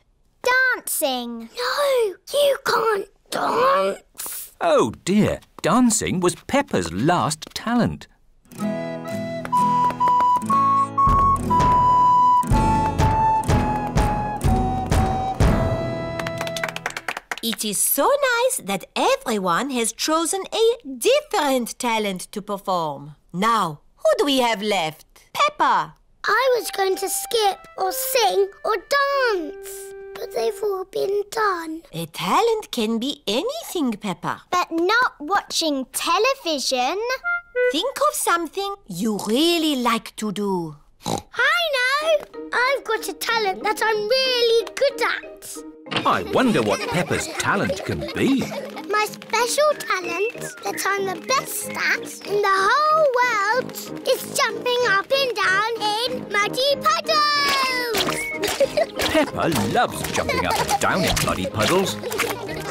Dancing. No, you can't dance. Oh dear, dancing was Peppa's last talent. It is so nice that everyone has chosen a different talent to perform. Now, who do we have left? Peppa. I was going to skip or sing or dance, but they've all been done. A talent can be anything, Peppa. But not watching television. Think of something you really like to do. I know! I've got a talent that I'm really good at. I wonder what Peppa's talent can be. My special talent that I'm the best at in the whole world is jumping up and down in muddy puddles. <laughs> Peppa loves jumping up and down in muddy puddles.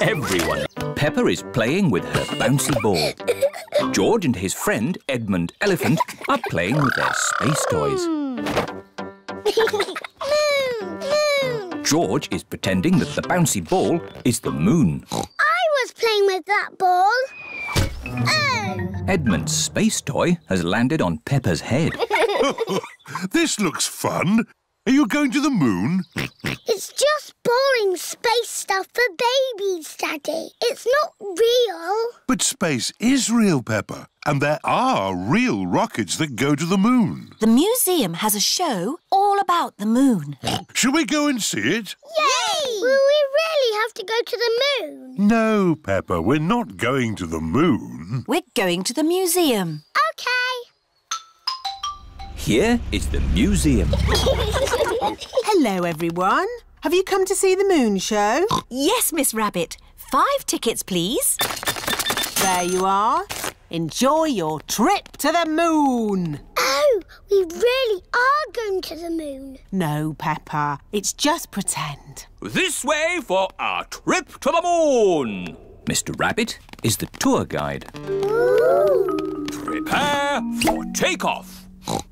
Everyone. Peppa is playing with her bouncy ball. George and his friend Edmund Elephant are playing with their space toys. <laughs> George is pretending that the bouncy ball is the moon. I was playing with that ball. Oh! Edmund's space toy has landed on Peppa's head. <laughs> <laughs> this looks fun. Are you going to the moon? It's just boring space stuff for babies, Daddy. It's not real. But space is real, Peppa. And there are real rockets that go to the moon. The museum has a show all about the moon. Shall we go and see it? Yay! Will we really have to go to the moon? No, Peppa, we're not going to the moon. We're going to the museum. Okay. Here is the museum. <laughs> Hello, everyone. Have you come to see the moon show? Yes, Miss Rabbit. Five tickets, please. There you are. Enjoy your trip to the moon. Oh, we really are going to the moon. No, Peppa. It's just pretend. This way for our trip to the moon. Mr. Rabbit is the tour guide. Ooh. Prepare for takeoff.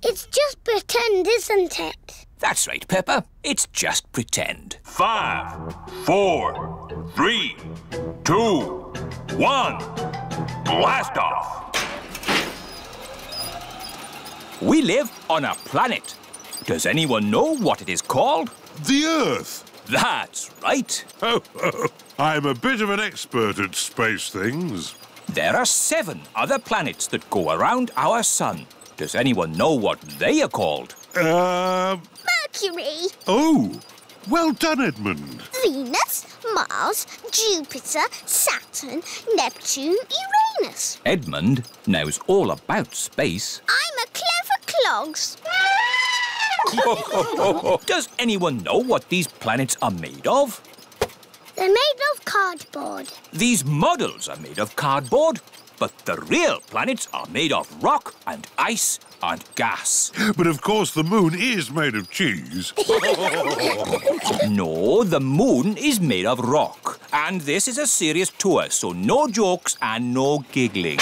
It's just pretend, isn't it? That's right, Peppa. It's just pretend. Five, four, three, two, one. Blast off. We live on a planet. Does anyone know what it is called? The Earth. That's right. Oh, <laughs> I'm a bit of an expert at space things. There are seven other planets that go around our sun. Does anyone know what they are called? Um. Mercury, Oh, well done, Edmund. Venus, Mars, Jupiter, Saturn, Neptune, Uranus. Edmund knows all about space. I'm a clever clogs. <laughs> Does anyone know what these planets are made of? They're made of cardboard. These models are made of cardboard, but the real planets are made of rock and ice and gas. But of course, the moon is made of cheese. <laughs> No, the moon is made of rock. And this is a serious tour, so no jokes and no giggling.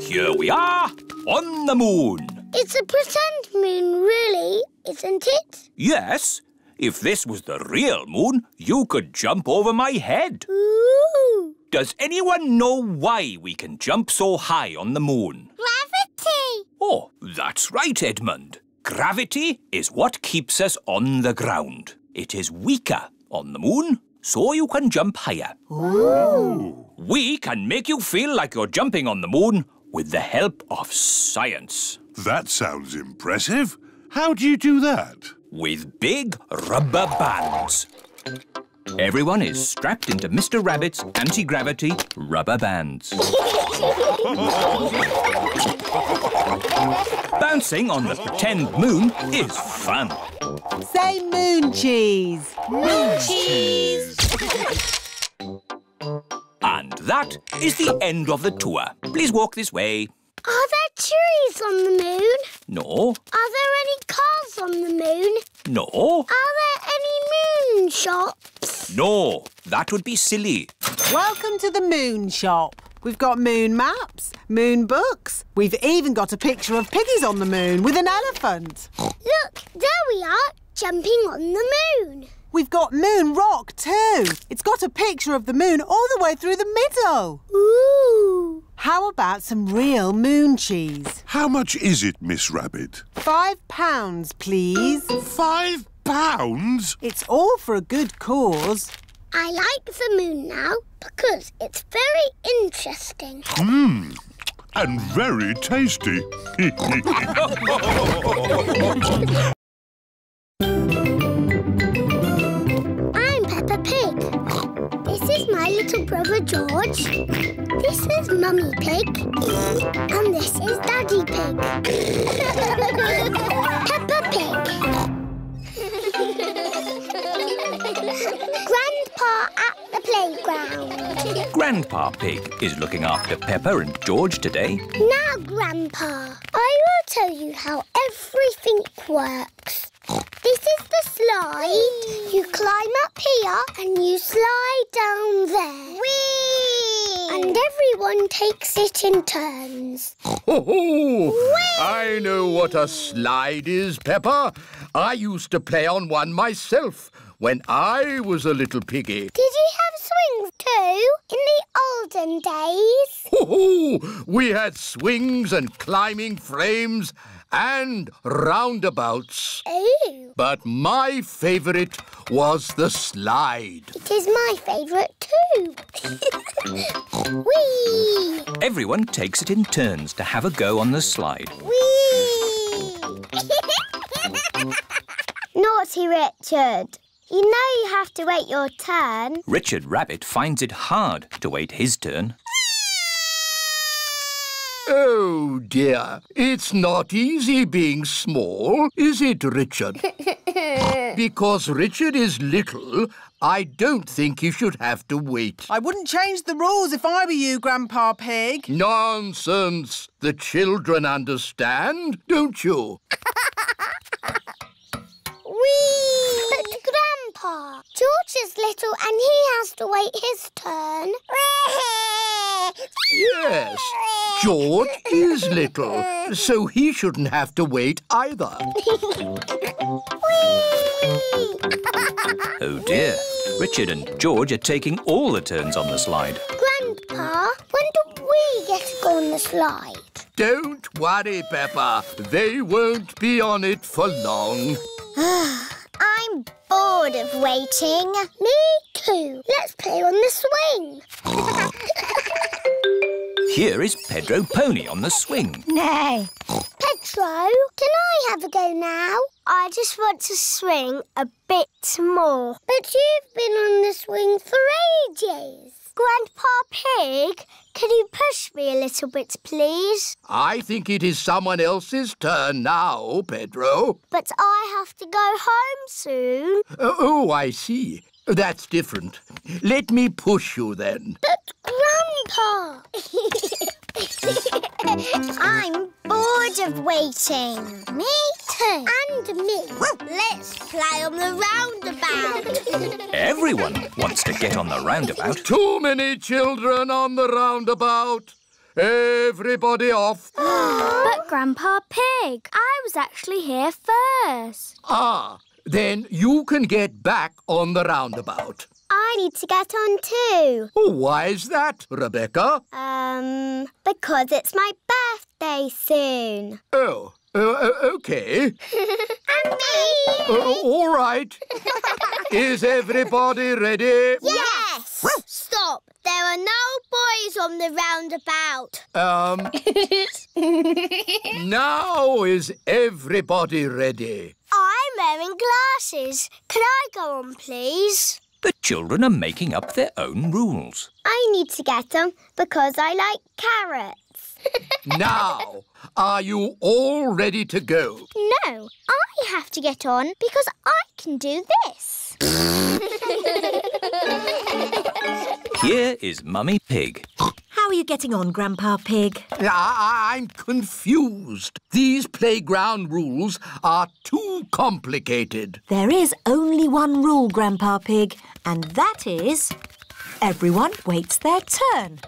Here we are on the moon. It's a pretend moon, really, isn't it? Yes, if this was the real moon, you could jump over my head. Ooh. Does anyone know why we can jump so high on the moon? Gravity. Oh, that's right, Edmund. Gravity is what keeps us on the ground. It is weaker on the moon, so you can jump higher. Ooh. We can make you feel like you're jumping on the moon with the help of science. That sounds impressive. How do you do that? With big rubber bands. Everyone is strapped into Mr. Rabbit's anti-gravity rubber bands. Bouncing on the pretend moon is fun. Say moon cheese. Moon cheese. And that is the end of the tour. Please walk this way. Are there trees on the moon? No, Are there any cars on the moon? no, Are there any moon shops? No. That would be silly. Welcome to the moon shop. We've got moon maps, moon books. We've even got a picture of piggies on the moon with an elephant. Look, there we are, jumping on the moon. We've got moon rock too. It's got a picture of the moon all the way through the middle. Ooh. How about some real moon cheese? How much is it, Miss Rabbit? Five pounds, please. Five pounds? It's all for a good cause. I like the moon now because it's very interesting. Mmm. And very tasty. I'm Peppa Pig. This is my little brother George. This is Mummy Pig. And this is Daddy Pig. <laughs> Peppa Pig. Grandpa at the playground. <laughs> Grandpa Pig is looking after Peppa and George today. Now, Grandpa, I will tell you how everything works. This is the slide. You climb up here and you slide down there. Whee! And everyone takes it in turns. Ho, ho! I know what a slide is, Peppa. I used to play on one myself when I was a little piggy. Did you have swings too in the olden days? Ho, ho! We had swings and climbing frames and roundabouts. Oh, But my favourite was the slide. it is my favourite too. <laughs> Whee! Everyone takes it in turns to have a go on the slide. Whee! <laughs> Naughty Richard. You know you have to wait your turn. Richard Rabbit finds it hard to wait his turn. Oh dear, it's not easy being small, is it, Richard? <laughs> because Richard is little, I don't think you should have to wait. I wouldn't change the rules if I were you, Grandpa Pig. Nonsense! The children understand, don't you? Whee! But Grandpa, George is little and he has to wait his turn. <laughs> Yes, George is little, so he shouldn't have to wait either. <laughs> Oh dear, Richard and George are taking all the turns on the slide. Grandpa, when do we get to go on the slide? Don't worry, Peppa. They won't be on it for long. <sighs> <sighs> <sighs> I'm bored of waiting. Me too. Let's play on the swing. <laughs> Here is Pedro Pony on the swing. Nay. Pedro, can I have a go now? I just want to swing a bit more. But you've been on the swing for ages. Grandpa Pig, can you push me a little bit, please? I think it is someone else's turn now, Pedro. But I have to go home soon. Uh, oh, I see. That's different. Let me push you then. But Grandpa! <laughs> <laughs> I'm bored of waiting. Me too. And me. Let's play on the roundabout. <laughs> Everyone wants to get on the roundabout. Too many children on the roundabout. Everybody off. <gasps> but Grandpa Pig, I was actually here first. Ah, then you can get back on the roundabout. I need to get on too. Oh, why is that, Rebecca? Um, because it's my birthday soon. Oh, uh, okay. <laughs> and me. Uh, all right. <laughs> is everybody ready? Yes. Stop. There are no boys on the roundabout. Um, <laughs> now is everybody ready? I'm wearing glasses. Can I go on, please? The children are making up their own rules. I need to get them because I like carrots. <laughs> now, are you all ready to go? No, I have to get on because I can do this. Here is Mummy Pig. How How are you getting on, Grandpa Pig? I- I'm confused. These playground rules are too complicated. There is only one rule, Grandpa Pig, and that is everyone waits their turn.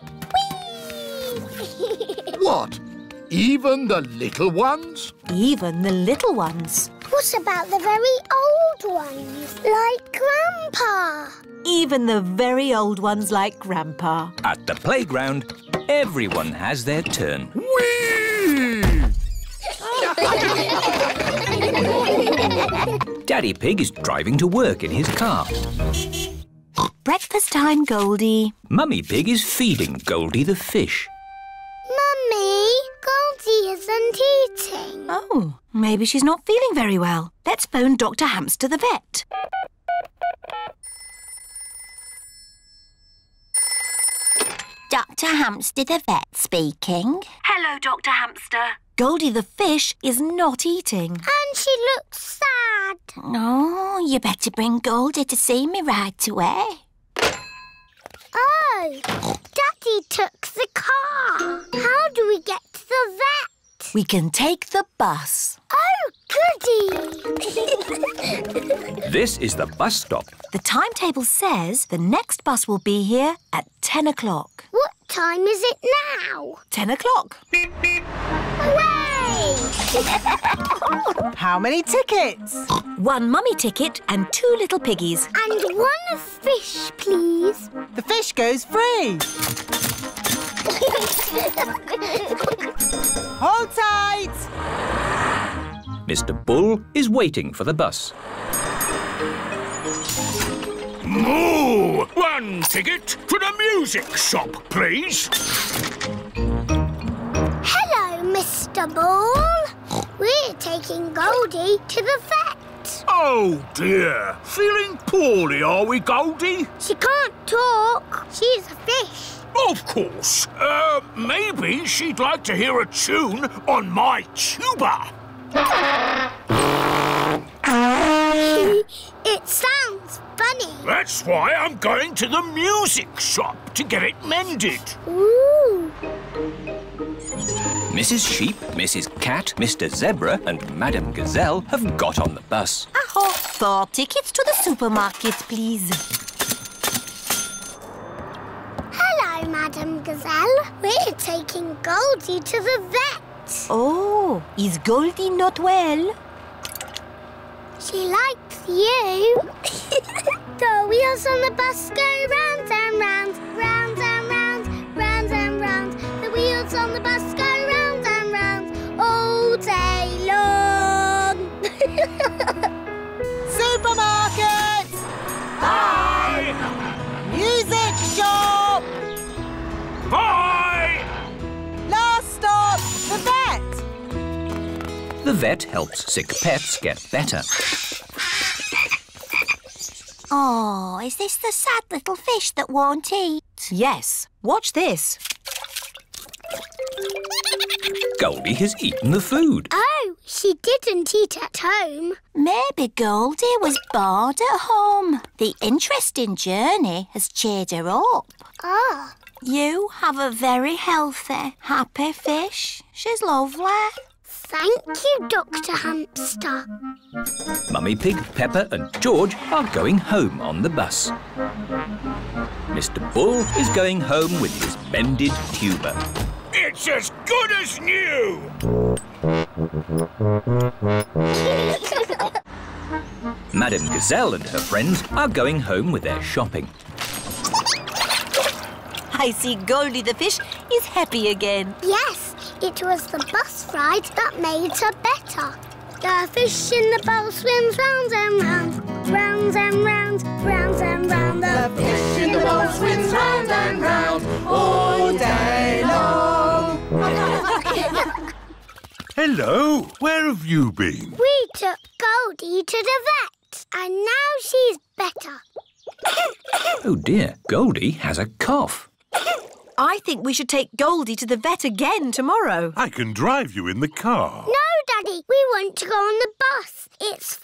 What? Even the little ones? Even the little ones. What about the very old ones, like Grandpa? Even the very old ones like Grandpa. At the playground, everyone has their turn. Daddy Pig is driving to work in his car. Breakfast time, Goldie. Mummy Pig is feeding Goldie the fish. Mummy, Goldie isn't eating. Oh, maybe she's not feeling very well. Let's phone Dr. Hamster the vet. Dr. Hamster the vet speaking. Hello, Dr. Hamster. Goldie the fish is not eating. And she looks sad. Oh, you better bring Goldie to see me right away. Oh, Daddy took the car. How do we get to the vet? We can take the bus. Oh, goody! <laughs> This is the bus stop. The timetable says the next bus will be here at 10 o'clock. what time is it now? 10 o'clock. Hooray! <laughs> How many tickets? One mummy ticket and two little piggies. and one fish, please. The fish goes free. Hold tight. Mr. Bull is waiting for the bus. Moo! One ticket to the music shop, please. Hello, Mr. Ball. We're taking Goldie to the vet. Oh dear. Feeling poorly, are we, Goldie? She can't talk. She's a fish. Of course. Uh, maybe she'd like to hear a tune on my tuba. <laughs> it sounds funny. That's why I'm going to the music shop to get it mended. Ooh. Mrs. Sheep, Mrs. Cat, Mr. Zebra, and Madame Gazelle have got on the bus. Aho, four tickets to the supermarket, please. Madame Gazelle. We're taking Goldie to the vet. Oh, is Goldie not well? She likes you. <laughs> the wheels on the bus go round and round, round and round, round and round. The wheels on the bus go round and round all day long. <laughs> Supermarket. Bye! Music shop. Bye! Last stop, the vet. The vet helps sick pets get better. Oh, is this the sad little fish that won't eat? Yes. Watch this. Goldie has eaten the food. oh, she didn't eat at home. Maybe Goldie was bored at home. The interesting journey has cheered her up. Ah, You have a very healthy, happy fish. She's lovely. thank you, Dr. Hamster. Mummy Pig, Peppa, and George are going home on the bus. Mr. Bull is going home with his mended tuba. It's as good as new! Madame Gazelle and her friends are going home with their shopping. I see Goldie the fish is happy again. Yes, it was the bus ride that made her better. The fish in the bowl swims round and round, round and round, round and round. The fish in the bowl swims round and round all day long. <laughs> Hello, where have you been? we took Goldie to the vet, and now she's better. Oh dear, Goldie has a cough. I think we should take Goldie to the vet again tomorrow. I can drive you in the car. No, Daddy, we want to go on the bus. It's